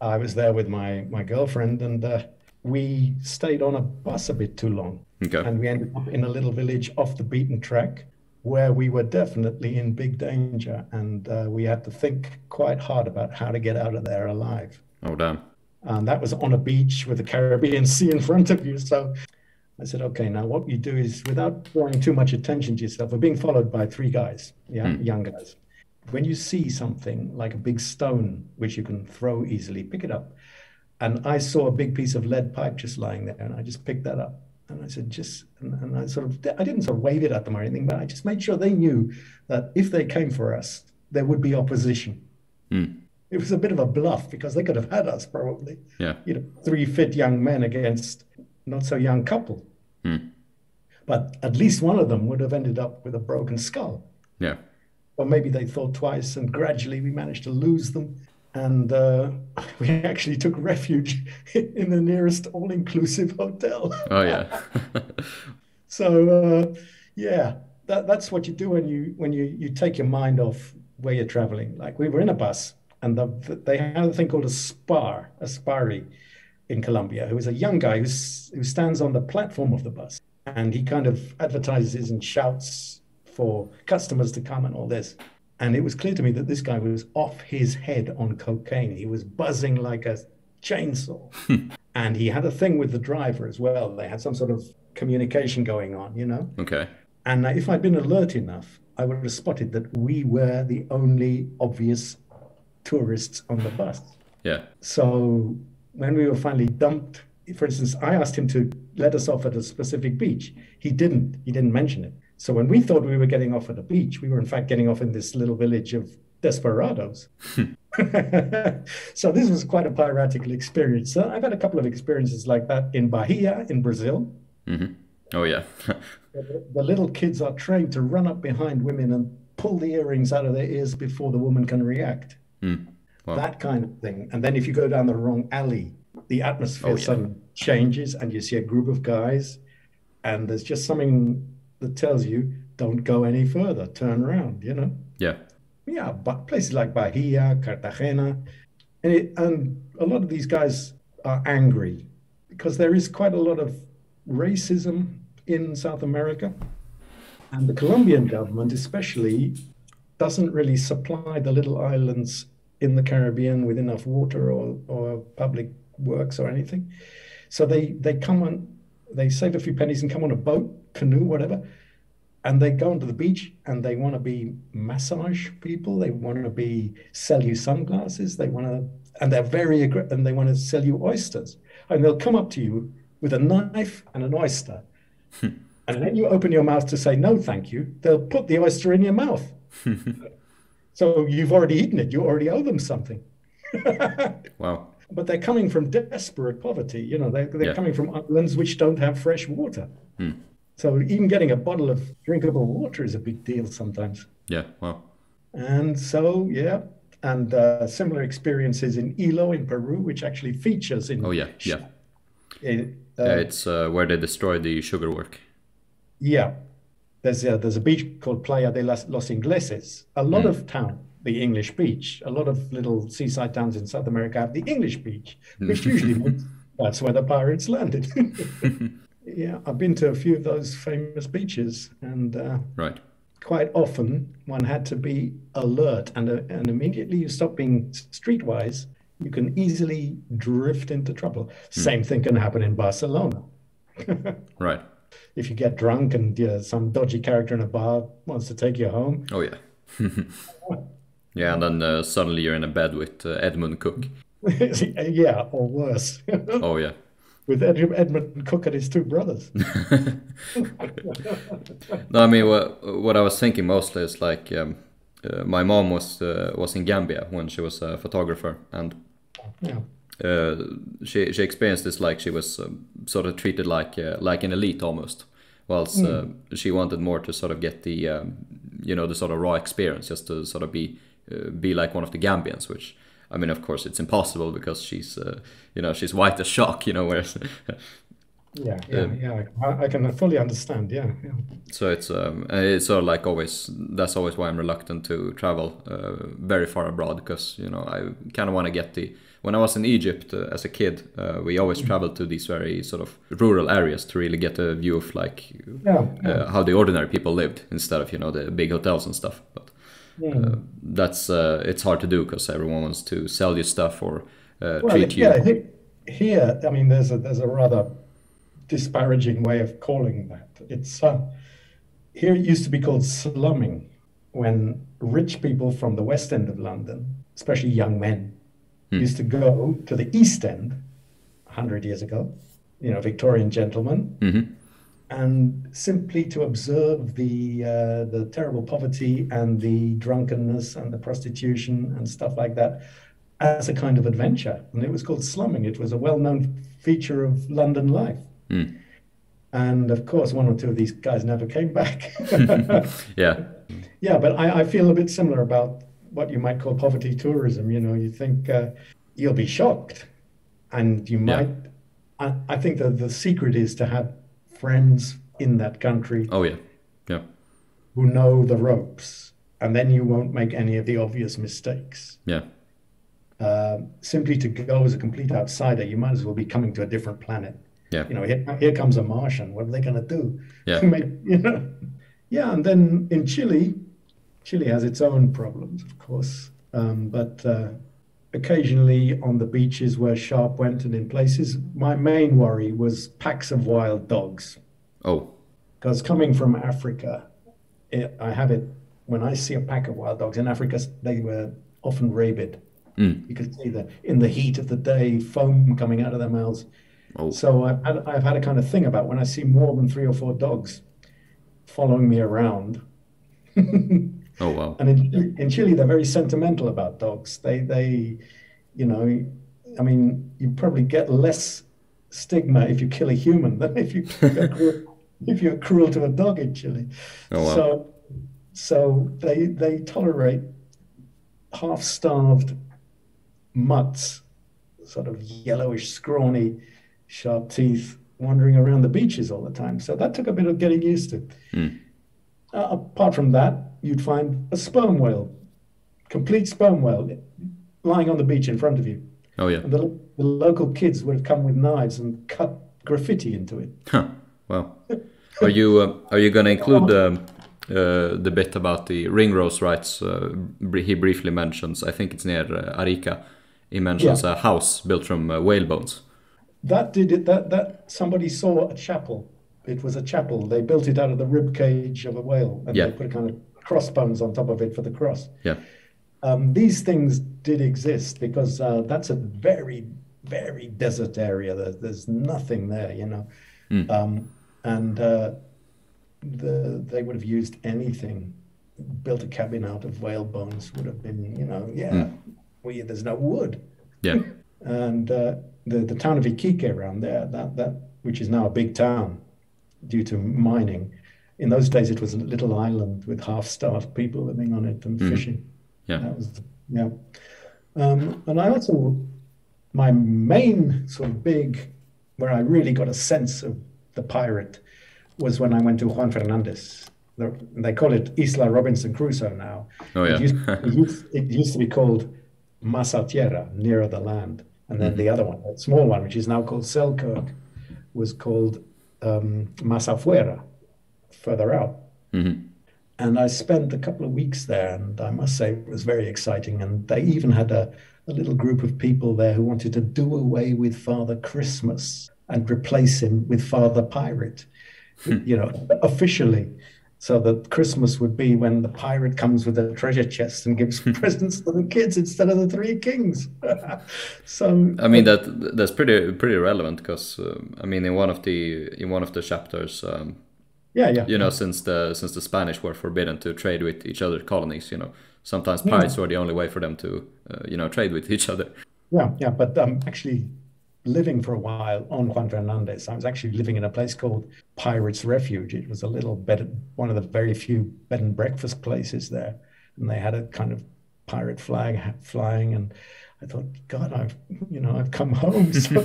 I was there with my my girlfriend and. Uh, we stayed on a bus a bit too long. Okay. And we ended up in a little village off the beaten track where we were definitely in big danger. And uh, we had to think quite hard about how to get out of there alive. Oh, damn. And that was on a beach with the Caribbean Sea in front of you. So I said, okay, now what you do is without drawing too much attention to yourself, we're being followed by three guys, yeah, hmm. young guys. When you see something like a big stone, which you can throw easily, pick it up and I saw a big piece of lead pipe just lying there, and I just picked that up. And I said, just, and, and, I sort of, I didn't sort of wave it at them or anything, but I just made sure they knew that if they came for us, there would be opposition. Mm. It was a bit of a bluff because they could have had us probably. Yeah. You know, three fit young men against not so young couple. Mm. But at least one of them would have ended up with a broken skull. Yeah. Or maybe they thought twice, and gradually we managed to lose them and uh, we actually took refuge in the nearest all-inclusive hotel. Oh yeah. so uh, yeah, that, that's what you do when you when you you take your mind off where you're traveling. Like we were in a bus, and the, they had a thing called a spar, a spari, in Colombia, who is a young guy who's, who stands on the platform of the bus, and he kind of advertises and shouts for customers to come and all this. And it was clear to me that this guy was off his head on cocaine. He was buzzing like a chainsaw. Hmm. and he had a thing with the driver as well. They had some sort of communication going on, you know? Okay. And if I'd been alert enough, I would have spotted that we were the only obvious tourists on the bus. Yeah. So when we were finally dumped, for instance, I asked him to let us off at a specific beach. He didn't. He didn't mention it. So when we thought we were getting off at a beach, we were in fact getting off in this little village of desperados. so this was quite a piratical experience. So I've had a couple of experiences like that in Bahia, in Brazil. Mm-hmm. Oh yeah. the, little kids are trained to run up behind women and pull the earrings out of their ears before the woman can react. Mm. Wow. That kind of thing. And then if you go down the wrong alley, the atmosphere oh, yeah. suddenly changes and you see a group of guys and there's just something that tells you don't go any further, turn around, you know? Yeah. Yeah, but places like Bahia, Cartagena, and, it, and a lot of these guys are angry because there is quite a lot of racism in South America. And the Colombian government, especially, doesn't really supply the little islands in the Caribbean with enough water or, or public works or anything. So they, they come on, they save a few pennies and come on a boat canoe, whatever, and they go onto the beach and they want to be massage people. They want to be sell you sunglasses. They want to, and they're very aggressive, and they want to sell you oysters. And they'll come up to you with a knife and an oyster. Hmm. and then you open your mouth to say no, thank you. They'll put the oyster in your mouth. so you've already eaten it. You already owe them something. wow but they're coming from desperate poverty. You know, they're, they're yeah. coming from islands which don't have fresh water. Hmm. So even getting a bottle of drinkable water is a big deal sometimes. Yeah, wow. And so, yeah, and uh, similar experiences in Ilo in Peru, which actually features in. Oh yeah, yeah. It, uh, yeah, it's uh, where they destroy the sugar work. Yeah, there's a, there's a beach called Playa de las, Los Ingleses. A lot mm. of town the English beach. A lot of little seaside towns in South America have the English beach, which usually means that's where the pirates landed. yeah, I've been to a few of those famous beaches, and uh, Right. quite often one had to be alert, and uh, and immediately you stop being streetwise, you can easily drift into trouble. Same thing can happen in Barcelona. Right. If you get drunk and yeah, some dodgy character in a bar wants to take you home, Oh yeah. Yeah, and then uh, suddenly you're in a bed with uh, Edmund Cook. yeah, or worse, Oh yeah. with Ed, Edmund Cook and his two brothers. No, I mean what what I was thinking mostly is like um, uh, my mom was uh, was in Gambia when she was a photographer, and Yeah. uh, she she experienced this like she was um, sort of treated like uh, like an elite almost, whilst uh, she wanted more to sort of get the um, you know the sort of raw experience, just to sort of be uh, be like one of the Gambians, which. I mean, of course, it's impossible because she's, uh, you know, she's white as chalk, you know. Whereas, Yeah, yeah, yeah. I, I can fully understand. Yeah, yeah. So it's um, uh, it's sort of like always. That's always why I'm reluctant to travel uh, very far abroad because you know I kind of want to get the. When I was in Egypt uh, as a kid, uh, we always traveled to these very sort of rural areas to really get a view of like Yeah, yeah. uh, how the ordinary people lived instead of you know the big hotels and stuff. But uh, that's uh, it's hard to do because everyone wants to sell you stuff or uh, Well, treat you. yeah, he- here, I mean, there's a there's a rather disparaging way of calling that. It's uh, here it used to be called slumming, when rich people from the West End of London, especially young men, used to go to the East End, hundred years ago, you know, Victorian gentlemen, Mhm. And simply to observe the uh, the terrible poverty and the drunkenness and the prostitution and stuff like that as a kind of adventure. And it was called slumming. It was a well-known feature of London life. And of course, one or two of these guys never came back. Yeah, yeah, but I, I feel a bit similar about what you might call poverty tourism. You know, you think uh, you'll be shocked, and you Yeah. might. I, I think that the secret is to have friends in that country oh yeah, yeah, who know the ropes, and then you won't make any of the obvious mistakes. yeah, Uh, simply to go as a complete outsider, you might as well be coming to a different planet. yeah, You know, here, here comes a Martian. What are they going to do? Yeah. Maybe, you know. Yeah, and then in Chile, Chile has its own problems, of course, um, but uh, occasionally on the beaches where sharp went and in places, my main worry was packs of wild dogs. oh Because coming from Africa, it, I have it when I see a pack of wild dogs in Africa, they were often rabid. Mm. You could see the in the heat of the day, foam coming out of their mouths. oh So I've had, I've had a kind of thing about when I see more than three or four dogs following me around. oh wow, And in, in Chile, they're very sentimental about dogs. They, they, you know, I mean, you probably get less stigma if you kill a human than if you cruel, if you're cruel to a dog in Chile. Oh, wow. So, so they they tolerate half-starved mutts, sort of yellowish, scrawny, sharp teeth, wandering around the beaches all the time. So that took a bit of getting used to. Uh, apart from that, you'd find a sperm whale, complete sperm whale, lying on the beach in front of you. oh yeah, And the, the local kids would have come with knives and cut graffiti into it. huh. wow. Are you uh, are you gonna include um, uh, the bit about the ringrose rights? Uh, he briefly mentions. I think it's near uh, Arica. He mentions a house built from uh, whale bones. That did it. That that somebody saw a chapel. It was a chapel. They built it out of the rib cage of a whale, and Yeah. they put a kind of crossbones on top of it for the cross. Yeah, Um, these things did exist because uh, that's a very, very desert area. There, there's nothing there, you know. Um, and uh, the, they would have used anything. Built a cabin out of whale bones would have been, you know, yeah. We, there's no wood. yeah, And uh, the the town of Iquique around there, that that which is now a big town due to mining. In those days, it was a little island with half-starved people living on it and fishing. yeah, That was yeah. Um, and I also my main sort of big where I really got a sense of the pirate was when I went to Juan Fernandez, they call it Isla Robinson Crusoe now. Oh yeah. It used, it used, it used to be called Masa Tierra, nearer the land. And then the other one, that small one, which is now called Selkirk, was called um, Masa Fuera, further out. Mhm. And I spent a couple of weeks there, and I must say it was very exciting. And they even had a, a little group of people there who wanted to do away with Father Christmas and replace him with Father Pirate, you know, officially. So that Christmas would be when the pirate comes with a treasure chest and gives presents to the kids instead of the three kings. so I mean that that's pretty pretty relevant because um, I mean in one of the in one of the chapters, um, yeah, yeah, you know, since the since the Spanish were forbidden to trade with each other colonies, you know, sometimes pirates were the only way for them to uh, you know trade with each other. Yeah, yeah, but um, actually living for a while on Juan Fernandez, I was actually living in a place called Pirates Refuge. It was a little bed, one of the very few bed and breakfast places there, and they had a kind of pirate flag flying, and I thought, God, I've you know I've come home. So,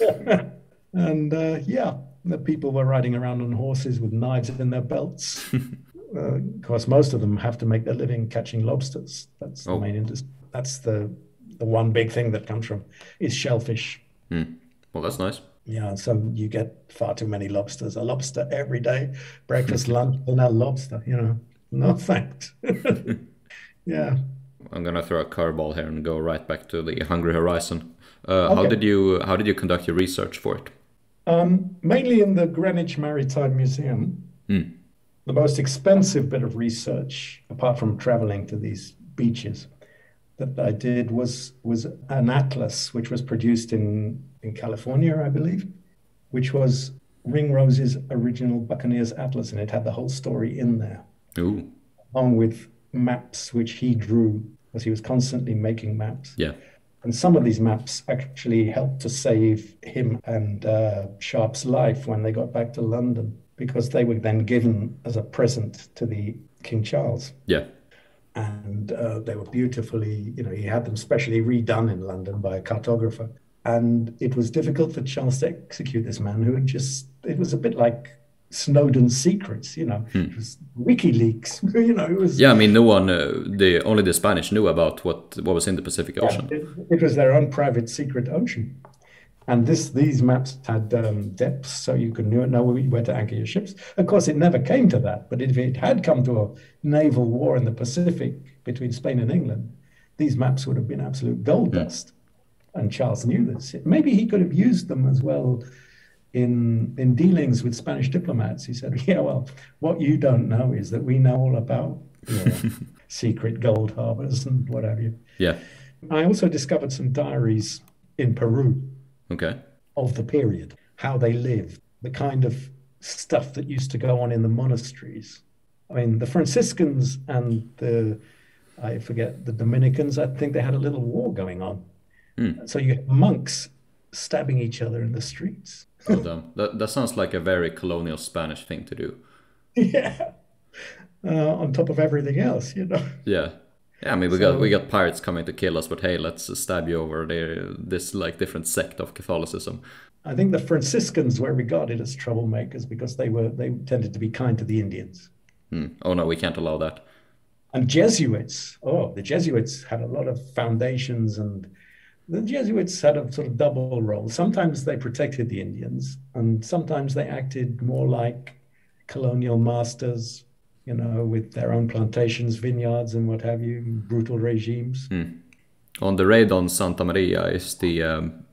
and uh, yeah, the people were riding around on horses with knives in their belts. uh, of course, most of them have to make their living catching lobsters. That's the Oh. main industry. That's the the one big thing that comes from is shellfish. Well, that's nice. Yeah, so you get far too many lobsters. A lobster every day, breakfast, lunch, dinner, lobster. You know, no thanks. yeah. I'm gonna throw a curveball here and go right back to the Hungry Horizon. Uh, How did you how did you conduct your research for it? Um, mainly in the Greenwich Maritime Museum. The most expensive bit of research, apart from traveling to these beaches, that I did was was an atlas, which was produced in in California, I believe, which was Ringrose's original Buccaneers Atlas, and it had the whole story in there, Ooh, along with maps which he drew, because he was constantly making maps. yeah. And some of these maps actually helped to save him and uh, Sharp's life when they got back to London, because they were then given as a present to the King Charles. Yeah. And uh, they were beautifully, you know, he had them specially redone in London by a cartographer. And it was difficult for Charles to execute this man who had just, it was a bit like Snowden's secrets, you know, it was WikiLeaks, you know, it was. Yeah, I mean, no one, uh, the only the Spanish knew about what what was in the Pacific Ocean. It, it was their own private secret ocean. And this, these maps had um, depths, so you could know, know where to anchor your ships. Of course, it never came to that. But if it had come to a naval war in the Pacific between Spain and England, these maps would have been absolute gold dust. And Charles knew this. Maybe he could have used them as well in in dealings with Spanish diplomats. He said, "Yeah, well, what you don't know is that we know all about secret gold harbors and what have you." Yeah. I also discovered some diaries in Peru Okay. of the period, how they lived, the kind of stuff that used to go on in the monasteries. I mean, the Franciscans and the, I forget, the Dominicans, I think they had a little war going on. Hmm. So you had monks stabbing each other in the streets. Oh, damn. That that sounds like a very colonial Spanish thing to do. yeah. Uh, on top of everything else, you know. Yeah. Yeah, I mean, we got we got pirates coming to kill us, but hey, let's stab you over there. This like different sect of Catholicism. I think the Franciscans were regarded as troublemakers because they were they tended to be kind to the Indians. Hmm. Oh no, we can't allow that. And Jesuits, oh, the Jesuits had a lot of foundations, and the Jesuits had a sort of double role. Sometimes they protected the Indians, and sometimes they acted more like colonial masters, you know, with their own plantations, vineyards, and what have you, brutal regimes. On the raid on Santa Maria is the um,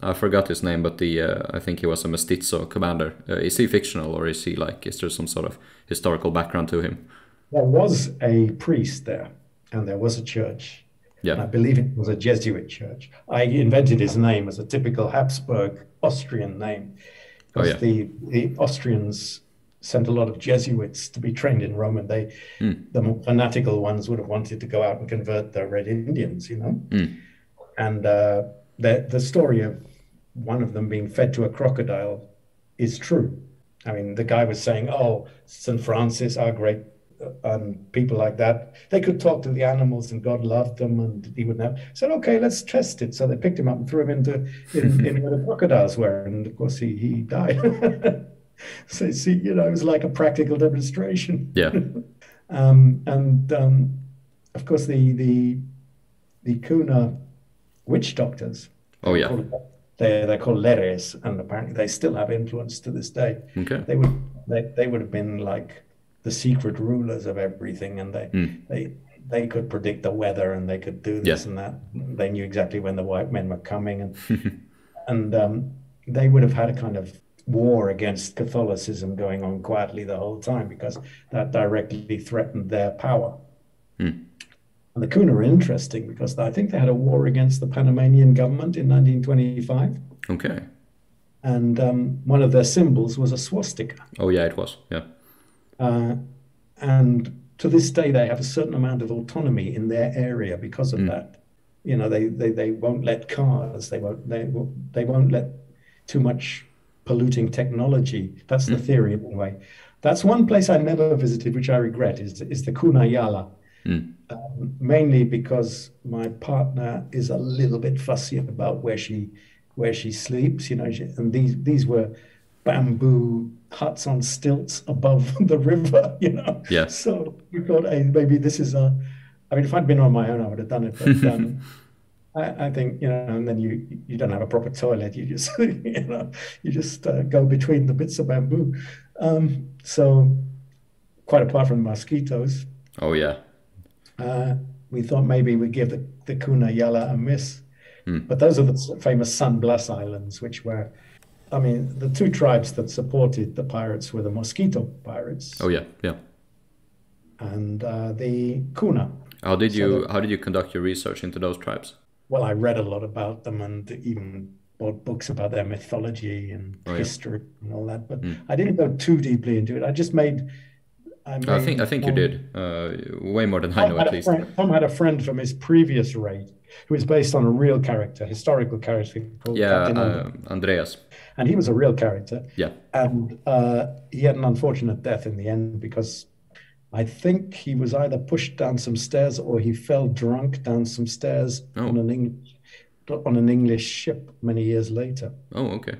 I forgot his name, but the uh, I think he was a mestizo commander. Uh, is he fictional or is he like is there some sort of historical background to him? There was a priest there, and there was a church. And I believe it was a Jesuit church. I invented his name as a typical Habsburg Austrian name because yeah. the, the Austrians sent a lot of Jesuits to be trained in Rome, and they, the more fanatical ones, would have wanted to go out and convert the Red Indians, you know. And uh, the the story of one of them being fed to a crocodile is true. I mean, the guy was saying, "Oh, Saint Francis, our great." And people like that, they could talk to the animals, and God loved them, and he would never. Said, "Okay, let's test it." So they picked him up and threw him into in, in where the crocodiles were, and of course he he died. so see, you know, it was like a practical demonstration. Yeah. um, and um, of course, the the the Kuna witch doctors. Oh yeah. They're they're called leres, and apparently they still have influence to this day. Okay. They would they, they would have been like the secret rulers of everything, and they Mm. they they could predict the weather, and they could do this Yeah. and that. They knew exactly when the white men were coming, and and um, they would have had a kind of war against Catholicism going on quietly the whole time because that directly threatened their power. Hmm. And the Kuna are interesting because I think they had a war against the Panamanian government in 1925, Okay. and um, one of their symbols was a swastika. Oh yeah, it was. Yeah. Uh, and to this day, they have a certain amount of autonomy in their area because of that. You know, they, they, they won't let cars, they won't they, they won't let too much polluting technology. That's the theory anyway. That's one place I never visited, which I regret, is is the Kunayala. Um, mainly because my partner is a little bit fussy about where she where she sleeps. You know, she, and these these were bamboo huts on stilts above the river. You know, Yeah. So we thought, hey, maybe this is a. I mean, if I'd been on my own, I would have done it. But um, I, I think you know, and then you you don't have a proper toilet. You just you know you just uh, go between the bits of bamboo. Um, so quite apart from the mosquitoes, Oh yeah. uh, we thought maybe we'd give the, the Kuna Yala a miss. But those are the famous San Blas Islands, which were, I mean, the two tribes that supported the pirates were the Mosquito pirates Oh yeah. Yeah. and uh, the Kuna. How did So you the- how did you conduct your research into those tribes? Well, I read a lot about them and even bought books about their mythology and Oh, yeah. history and all that. But I didn't go too deeply into it. I just made. I, I think I made think you did uh, way more than I know at least. friend- Tom had a friend from his previous raid who is based on a real character, historical character called Yeah, Captain uh, Andreas. and he was a real character. Yeah. And uh, he had an unfortunate death in the end because I think he was either pushed down some stairs or he fell drunk down some stairs Oh. on an English on an English ship many years later. Oh okay.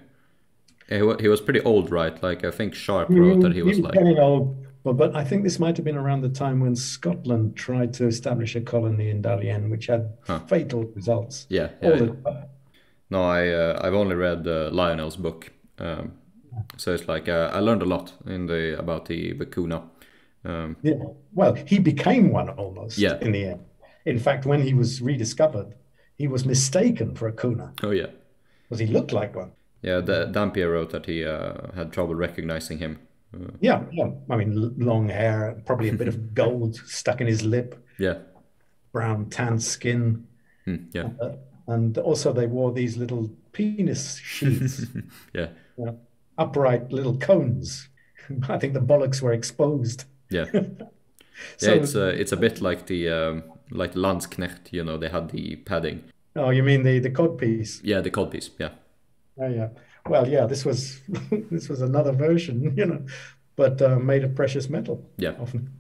Yeah, he was pretty old, right? Like I think Sharp wrote that he was like getting old, but, but I think this might have been around the time when Scotland tried to establish a colony in Darien, which had Huh. fatal results. yeah. All yeah, the- No, I uh, I've only read uh, Lionel's book, um, so it's like uh, I learned a lot in the about the Bakuna. Um, Yeah. Well, he became one almost Yeah. in the end. In fact, when he was rediscovered, he was mistaken for a Kuna oh yeah, because he looked like one. yeah. The, Dampier wrote that he uh, had trouble recognizing him. Yeah, yeah. I mean, long hair, probably a bit of gold stuck in his lip, Yeah, brown tan skin, Hmm, yeah, uh, and also they wore these little penis sheaths, yeah, you know, upright little cones. I think the bollocks were exposed. yeah. So- yeah, it's uh, it's a bit like the um, like Landsknecht. You know, they had the padding. Oh, you mean the the cod piece? Yeah, the codpiece. Yeah, Oh, yeah. Well, yeah. This was this was another version, you know, but uh, made of precious metal. yeah. Often.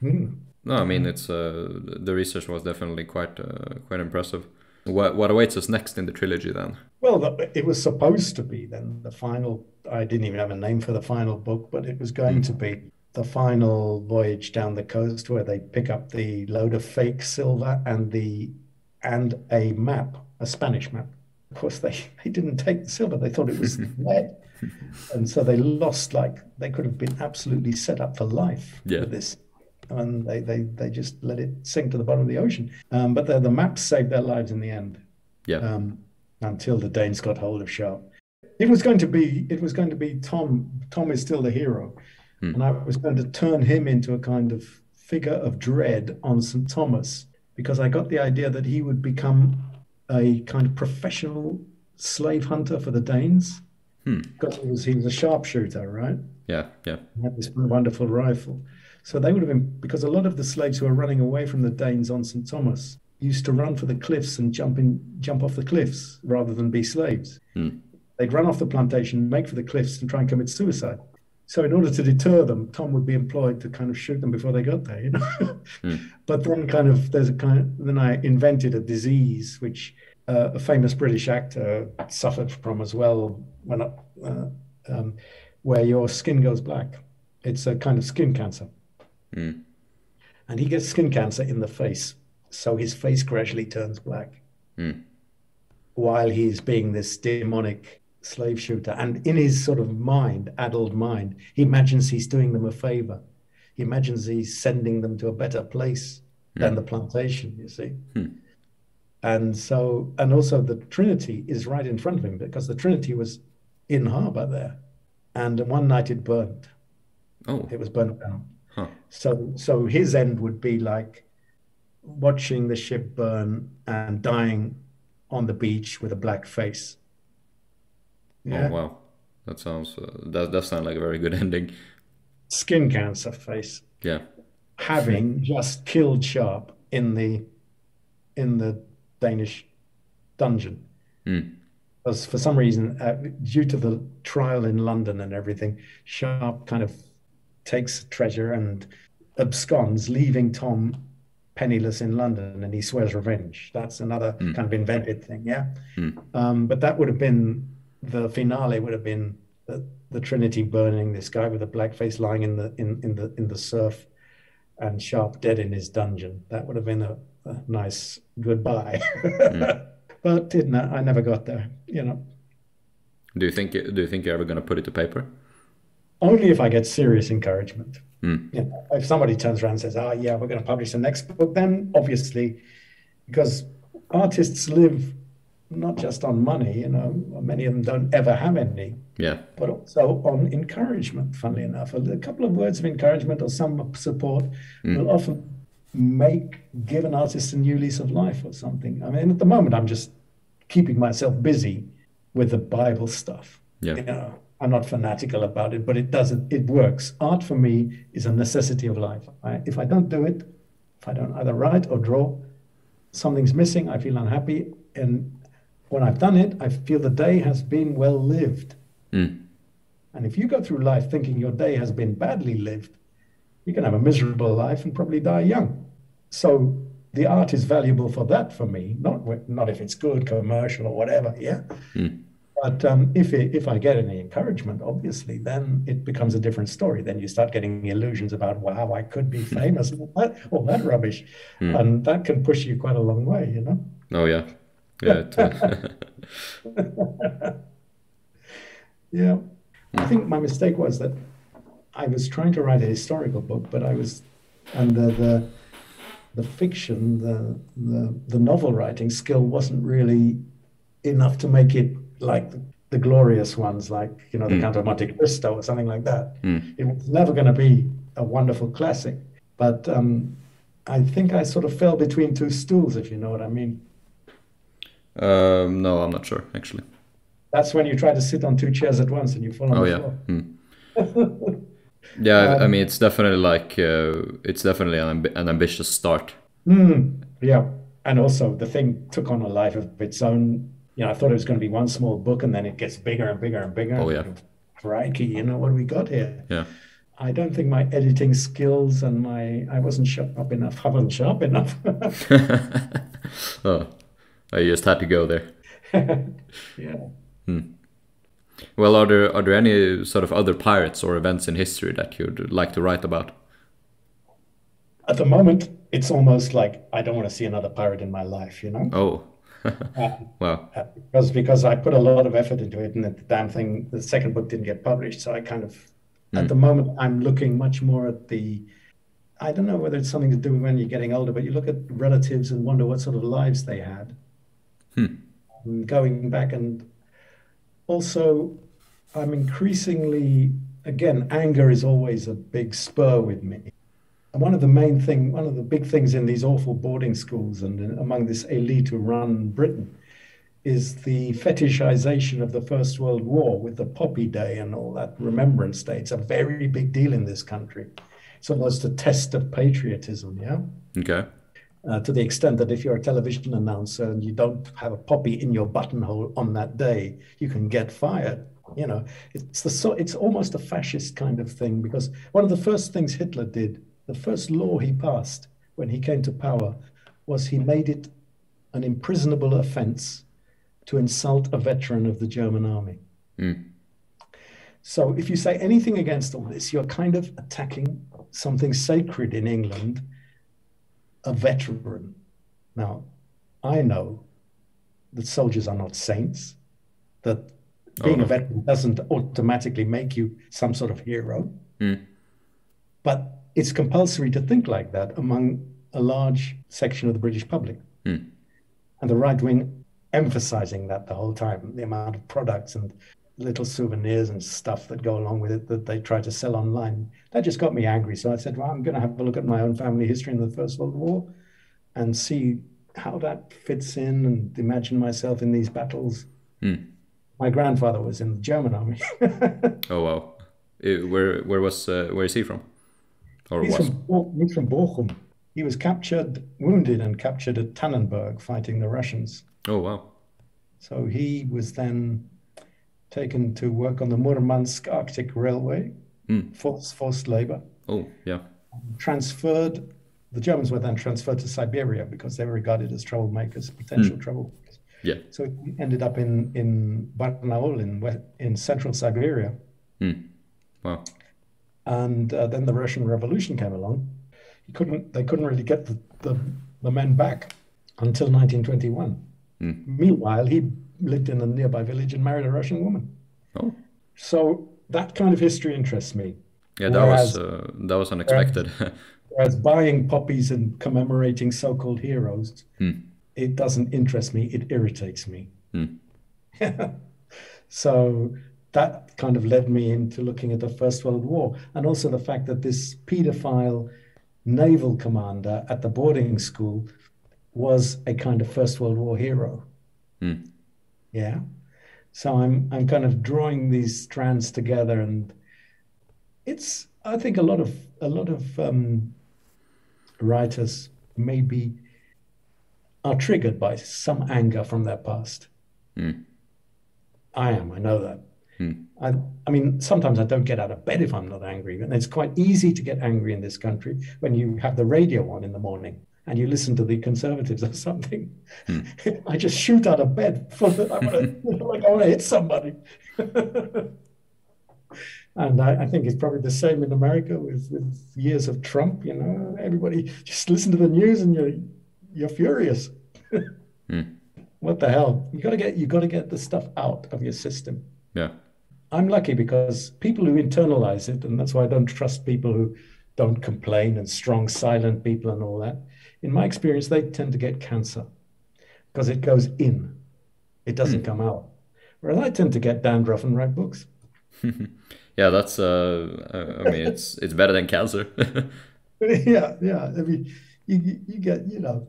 Hmm. No, I mean it's uh, the research was definitely quite uh, quite impressive. What what awaits us next in the trilogy then? Well, the, it was supposed to be then the final. I didn't even have a name for the final book, but it was going to be the final voyage down the coast where they pick up the load of fake silver and the and a map, a Spanish map. Of course, they they didn't take the silver; they thought it was lead, and so they lost. Like they could have been absolutely set up for life Yeah. with this. And they, they, they just let it sink to the bottom of the ocean. Um, but the, the maps saved their lives in the end Yeah, um, until the Danes got hold of Sharp. It was going to be it was going to be Tom. Tom is still the hero, and I was going to turn him into a kind of figure of dread on St. Thomas because I got the idea that he would become a kind of professional slave hunter for the Danes hmm. because he was he was a sharpshooter, right? yeah, yeah, He had this wonderful rifle. So they would have been because a lot of the slaves who were running away from the Danes on St. Thomas used to run for the cliffs and jump in, jump off the cliffs rather than be slaves. Hmm. They'd run off the plantation, make for the cliffs, and try and commit suicide. So in order to deter them, Tom would be employed to kind of shoot them before they got there, you know. But then, kind of, there's a kind of then I invented a disease which uh, a famous British actor suffered from as well when uh, um, where your skin goes black. It's a kind of skin cancer. Mm. And he gets skin cancer in the face. So his face gradually turns black Mm. while he's being this demonic slave shooter. And in his sort of mind, adult mind, he imagines he's doing them a favor. He imagines he's sending them to a better place than the plantation, you see. Hmm. And so, and also the Trinity is right in front of him because the Trinity was in harbor there. And one night it burned. Oh. It was burnt down. Huh. So, so his end would be like watching the ship burn and dying on the beach with a black face. Oh wow. That sounds uh, that that sounds like a very good ending. Skin cancer face, Yeah. having just killed Sharp in the in the Danish dungeon. Mm. Because for some reason, uh, due to the trial in London and everything, Sharp kind of takes treasure and absconds, leaving Tom penniless in London, and he swears revenge. That's another kind of invented thing, yeah. Um, but that would have been the finale. Would have been the, the Trinity burning this guy with a black face lying in the in, in the in the surf, and Sharp dead in his dungeon. That would have been a, a nice goodbye. but didn't I? I never got there. You know. Do you think do you think you're ever gonna put it to paper? only if I get serious encouragement. Mm. You know, if somebody turns around and says, "Oh, yeah, we're going to publish the next book," then obviously, because artists live not just on money, you know, many of them don't ever have any, Yeah. but also on encouragement. Funnily enough, a, couple of words of encouragement or some support mm. will often make give an artist a new lease of life or something. I mean, at the moment, I'm just keeping myself busy with the Bible stuff. Yeah. You know, I'm not fanatical about it, but it doesn't. It works. Art for me is a necessity of life. I, if I don't do it, if I don't either write or draw, something's missing. I feel unhappy, and when I've done it, I feel the day has been well lived. Mm. And if you go through life thinking your day has been badly lived, you can have a miserable life and probably die young. So the art is valuable for that for me, not not if it's good, commercial or whatever. Yeah. But um, if it, if I get any encouragement, obviously, then it becomes a different story. Then you start getting illusions about, wow, I could be famous, all that, all that rubbish, and that can push you quite a long way, you know. Oh yeah. Yeah. Yeah. I think my mistake was that I was trying to write a historical book, but I was, and the the, the fiction, the, the the novel writing skill wasn't really enough to make it like the, the glorious ones, like you know, the Count of Monte Cristo or something like that. It was never going to be a wonderful classic, but um, I think I sort of fell between two stools, if you know what I mean. Um, no, I'm not sure actually. That's when you try to sit on two chairs at once and you fall on Oh the yeah. floor. Hmm. Yeah, I- I mean it's definitely like uh, it's definitely an, amb- an ambitious start. Mm, yeah. And also, the thing took on a life of its own. You know, I thought it was going to be one small book, and then it gets bigger and bigger and bigger. Oh, yeah. Crikey, you know what we got here? Yeah. I don't think my editing skills and my I wasn't sharp enough. I wasn't sharp enough. Oh, I just had to go there. yeah. Well, are there are there any sort of other pirates or events in history that you'd like to write about? At the moment, it's almost like I don't want to see another pirate in my life. You know. Oh, Uh, wow. uh, because because I put a lot of effort into it, and the damn thing, the second book didn't get published. So I kind of, at the moment, I'm looking much more at the. I don't know whether it's something to do with when you're getting older, but you look at relatives and wonder what sort of lives they had. Hmm. And going back and also, I'm increasingly again, anger is always a big spur with me. And one of the main thing, one of the big things in these awful boarding schools and among this elite who run Britain is the fetishization of the First World War with the Poppy Day and all that Remembrance Day. It's a very big deal in this country. It's almost a test of patriotism, yeah? Okay. Uh, to the extent that if you're a television announcer and you don't have a poppy in your buttonhole on that day, you can get fired. You know, it's the so it's almost a fascist kind of thing because one of the first things Hitler did, the first law he passed when he came to power, was he made it an imprisonable offense to insult a veteran of the German army. So if you say anything against all this, you're kind of attacking something sacred in England, a veteran. Now, I know that soldiers are not saints, that being Oh. a veteran doesn't automatically make you some sort of hero. Mm. But it's compulsory to think like that among a large section of the British public. Mm. And the right wing emphasizing that the whole time, the amount of products and little souvenirs and stuff that go along with it that they try to sell online. That just got me angry. So I said, well, I'm going to have a look at my own family history in the First World War and see how that fits in and imagine myself in these battles. Mm. My grandfather was in the German army. Oh wow. Eh, where where was uh, where is he from? Or he's, was? from, he's from Bochum. He was captured, wounded, and captured at Tannenberg fighting the Russians. Oh wow. So he was then taken to work on the Murmansk Arctic Railway, Mm. forced, forced labor, Oh yeah. transferred. The Germans were then transferred to Siberia because they were regarded as troublemakers, potential troublemakers. Yeah. So he ended up in in Barnaul in in central Siberia, Mm. Wow. and uh, then the Russian Revolution came along. He couldn't. They couldn't really get the, the, the men back until 1921. Mm. Meanwhile, he lived in a nearby village and married a Russian woman. Oh So that kind of history interests me. yeah. That was uh, that was unexpected. Whereas buying poppies and commemorating so-called heroes, Hmm. it doesn't interest me. It irritates me. Hmm. so that kind of led me into looking at the First World War, and also the fact that this paedophile naval commander at the boarding school was a kind of First World War hero. Hmm. Yeah. So I'm I'm kind of drawing these strands together, and it's I think a lot of a lot of um, writers maybe are triggered by some anger from their past. Hmm. I am. I know that. Hmm. I, I mean, sometimes I don't get out of bed if I'm not angry, and it's quite easy to get angry in this country when you have the radio on in the morning and you listen to the conservatives or something. Hmm. I just shoot out of bed for the, I want to like I want to hit somebody. and I, I think it's probably the same in America with, with years of Trump. You know, everybody just listen to the news and you're you're furious. Hmm. What the hell? You gotta get you gotta get the stuff out of your system. yeah. I'm lucky because people who internalize it, and that's why I don't trust people who don't complain and strong, silent people and all that. In my experience, they tend to get cancer because it goes in, it doesn't come out. Whereas I tend to get dandruff and write books. Yeah. That's uh. uh, I mean, it's it's better than cancer. yeah, yeah. I mean, you, you get, you know,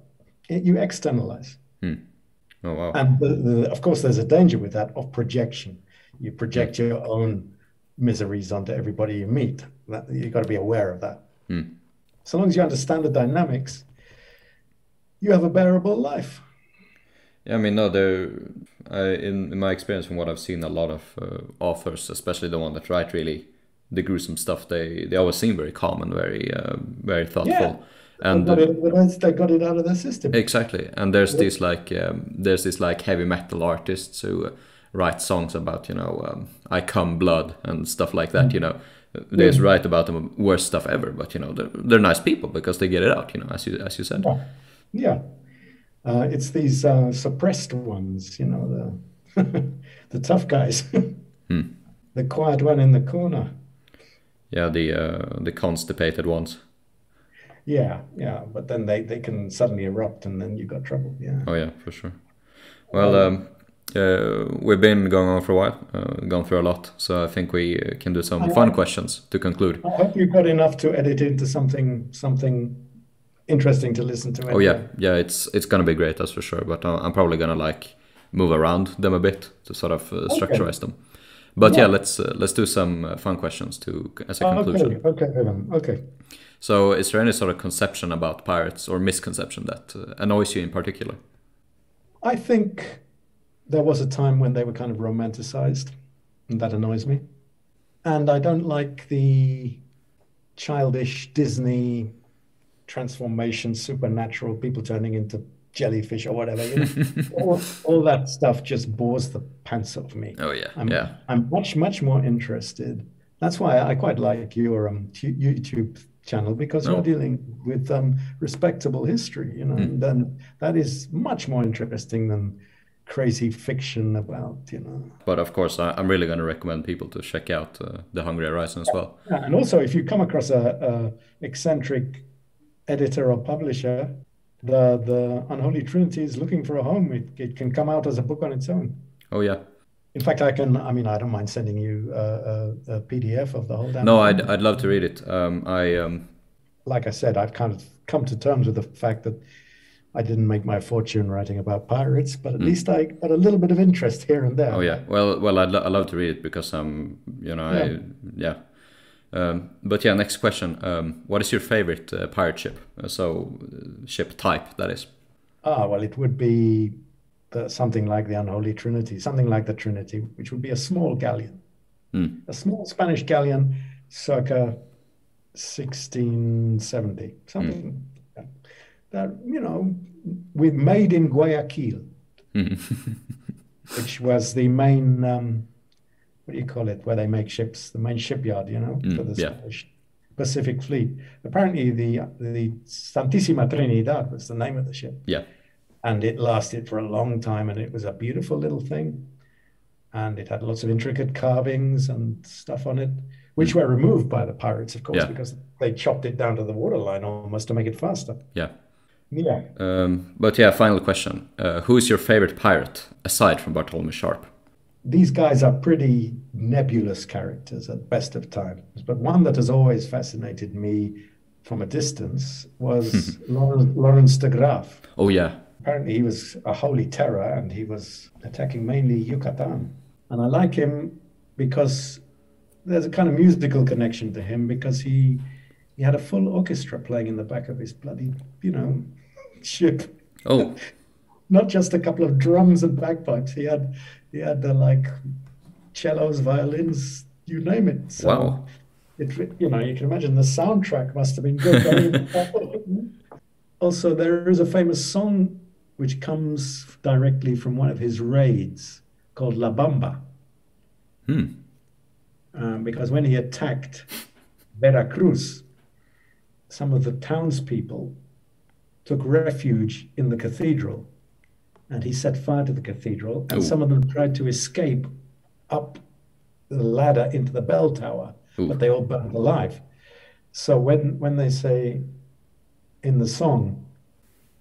you externalize. oh wow. And the, the, of course, there's a danger with that of projection. You project your own miseries onto everybody you meet. That, you've got to be aware of that. Hmm. So long as you understand the dynamics, you have a bearable life. Yeah, I mean, no, there. I, in, in my experience, from what I've seen, a lot of uh, authors, especially the one that write really the gruesome stuff, they they always seem very calm and very uh, very thoughtful. Yeah. And they, got it, that's- they got it out of their system. exactly, and there's these like um, there's these like heavy metal artists who uh, write songs about you know um, I come blood and stuff like that. You know, they just write about the worst stuff ever, but you know they're they're nice people because they get it out. You know, as you as you said. Yeah. Yeah. Uh, it's these uh, suppressed ones, you know, the the tough guys, the quiet one in the corner. Yeah, the uh, the constipated ones. Yeah, yeah, but then they, they can suddenly erupt and then you got trouble. Yeah. Oh yeah, for sure. Well, um, uh, we've been going on for a while, uh, gone through a lot, so I think we uh, can do some fun questions to conclude. I hope you got enough to edit into something something interesting to listen to. Oh yeah, yeah, it's it's gonna be great, that's for sure. But uh, I'm probably gonna like move around them a bit to sort of uh, structurize them. But yeah, Yeah. let's uh, let's do some uh, fun questions to as a conclusion. Okay, okay. Okay. So, is there any sort of conception about pirates or misconception that uh, annoys you in particular? I think there was a time when they were kind of romanticized, and that annoys me. And I don't like the childish Disney transformation, supernatural people turning into jellyfish or whatever. You know? all, all that stuff just bores the pants off me. Oh yeah, I'm, yeah. I'm much, much more interested. That's why I quite like your um, YouTube channel because Oh. you're dealing with um, respectable history, you know, Hmm. and then that is much more interesting than crazy fiction about, you know. But of course, I, I'm really going to recommend people to check out uh, the Hungry Horizon as well. Yeah, and also, if you come across a, a eccentric editor or publisher, the the Unholy Trinity is looking for a home. It, it can come out as a book on its own. Oh yeah. In fact, I can. I mean, I don't mind sending you a, a, a PDF of the whole damn. No. I'd I'd love to read it. Um, I um, like I said, I've kind of come to terms with the fact that I didn't make my fortune writing about pirates, but at least I got a little bit of interest here and there. Oh yeah. Well, well, I'd, lo- I'd love to read it because um, you know, I yeah. Um, but yeah, next question. Um, what is your favorite uh, pirate ship? Uh, so uh, ship type that is. Ah, well, it would be the, something like the Unholy Trinity, something like the Trinity, which would be a small galleon, Hmm. a small Spanish galleon, circa 1670, something like that. that, you know, we made in Guayaquil, which was the main, um, what do you call it, where they make ships, the main shipyard, you know, for the yeah. Spanish Pacific Fleet. Apparently, the the Santísima Trinidad was the name of the ship Yeah. and it lasted for a long time and it was a beautiful little thing and it had lots of intricate carvings and stuff on it which were removed by the pirates of course Yeah. because they chopped it down to the waterline almost to make it faster Yeah. yeah Um, but yeah, final question. Uh, who is your favorite pirate aside from Bartholomew Sharp? These guys are pretty nebulous characters at best of times but one that has always fascinated me from a distance was hmm. lawrence, lawrence de graaf Oh yeah. apparently he was a holy terror and he was attacking mainly Yucatan. And I like him because there's a kind of musical connection to him because he he had a full orchestra playing in the back of his bloody, you know, ship. Oh Not just a couple of drums and bagpipes. He had he had the like cellos, violins, you name it. So wow. it you know you can imagine the soundtrack must have been good. also, there is a famous song which comes directly from one of his raids called La Bamba, Hmm. um, because when he attacked Veracruz, some of the townspeople took refuge in the cathedral, and he set fire to the cathedral, and Ooh. some of them tried to escape up the ladder into the bell tower, Ooh. but they all burned alive. So when when they say in the song,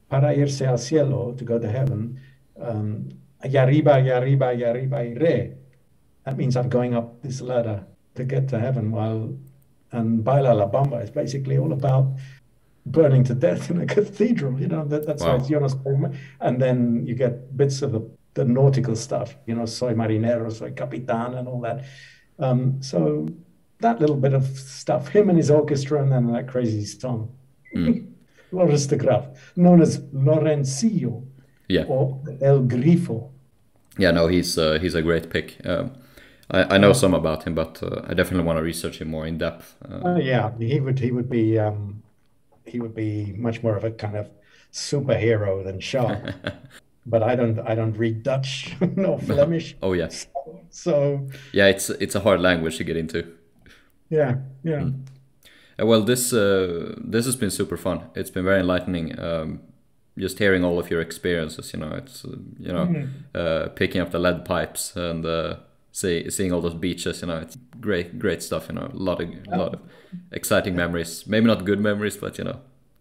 para irse al cielo, to go to heaven, um, y arriba, y arriba, y arriba, iré. That means I'm going up this ladder to get to heaven while, and Baila la Bamba is basically all about burning to death in a cathedral. You know, that, that's why it's Jonas Palmer. And then you get bits of the, the nautical stuff, you know, soy marinero, soy capitan, and all that. Um, so that little bit of stuff, him and his orchestra, and then that crazy song. Lawrence de Graaf, known as Lorencillo Yeah. or El Grifo. Yeah. No, he's uh, he's a great pick. Um, I, I know some about him, but uh, I definitely want to research him more in depth. Uh, Uh, yeah, he would he would be um, he would be much more of a kind of superhero than Sharp. but I don't I don't read Dutch no Flemish, oh yes. so Yeah, it's it's a hard language to get into. yeah, yeah. Uh, well, this uh, this has been super fun. It's been very enlightening. Um, just hearing all of your experiences, you know, it's uh, you know, uh, picking up the lead pipes and uh, see, seeing all those beaches, you know, it's great, great stuff. You know, a lot of a lot of exciting memories. Maybe not good memories, but you know,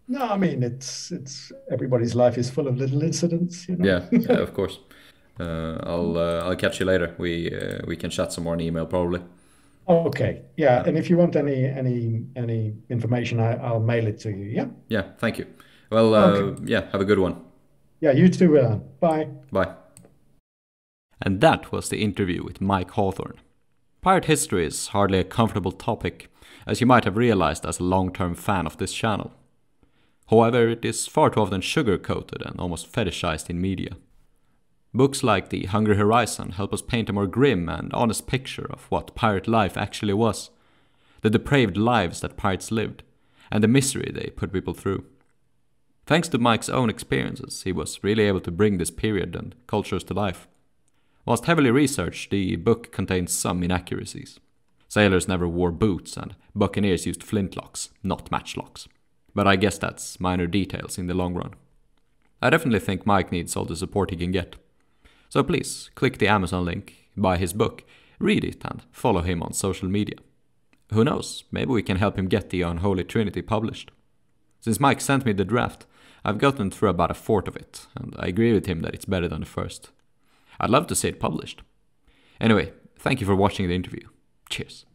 No, I mean it's it's everybody's life is full of little incidents, you know. yeah, yeah of course. Uh, I'll uh, I'll catch you later. We uh, we can chat some more in email probably. Okay, yeah, and if you want any any any information, I, I'll mail it to you. Yeah, Yeah, thank you. Well, uh, Okay. yeah, have a good one. yeah. You too. Bye. Bye. And that was the interview with Mike Hawthorne. Pirate history is hardly a comfortable topic, as you might have realized as a long term fan of this channel. However, it is far too often sugar coated and almost fetishized in media. Books like The Hungry Horizon help us paint a more grim and honest picture of what pirate life actually was, the depraved lives that pirates lived, and the misery they put people through. Thanks to Mike's own experiences, he was really able to bring this period and cultures to life. Whilst heavily researched, the book contains some inaccuracies. Sailors never wore boots, and buccaneers used flintlocks, not matchlocks. But I guess that's minor details in the long run. I definitely think Mike needs all the support he can get. So please, click the Amazon link, buy his book, read it, and follow him on social media. Who knows, maybe we can help him get the Unholy Trinity published. Since Mike sent me the draft, I've gotten through about a fourth of it, and I agree with him that it's better than the first. I'd love to see it published. Anyway, thank you for watching the interview. Cheers.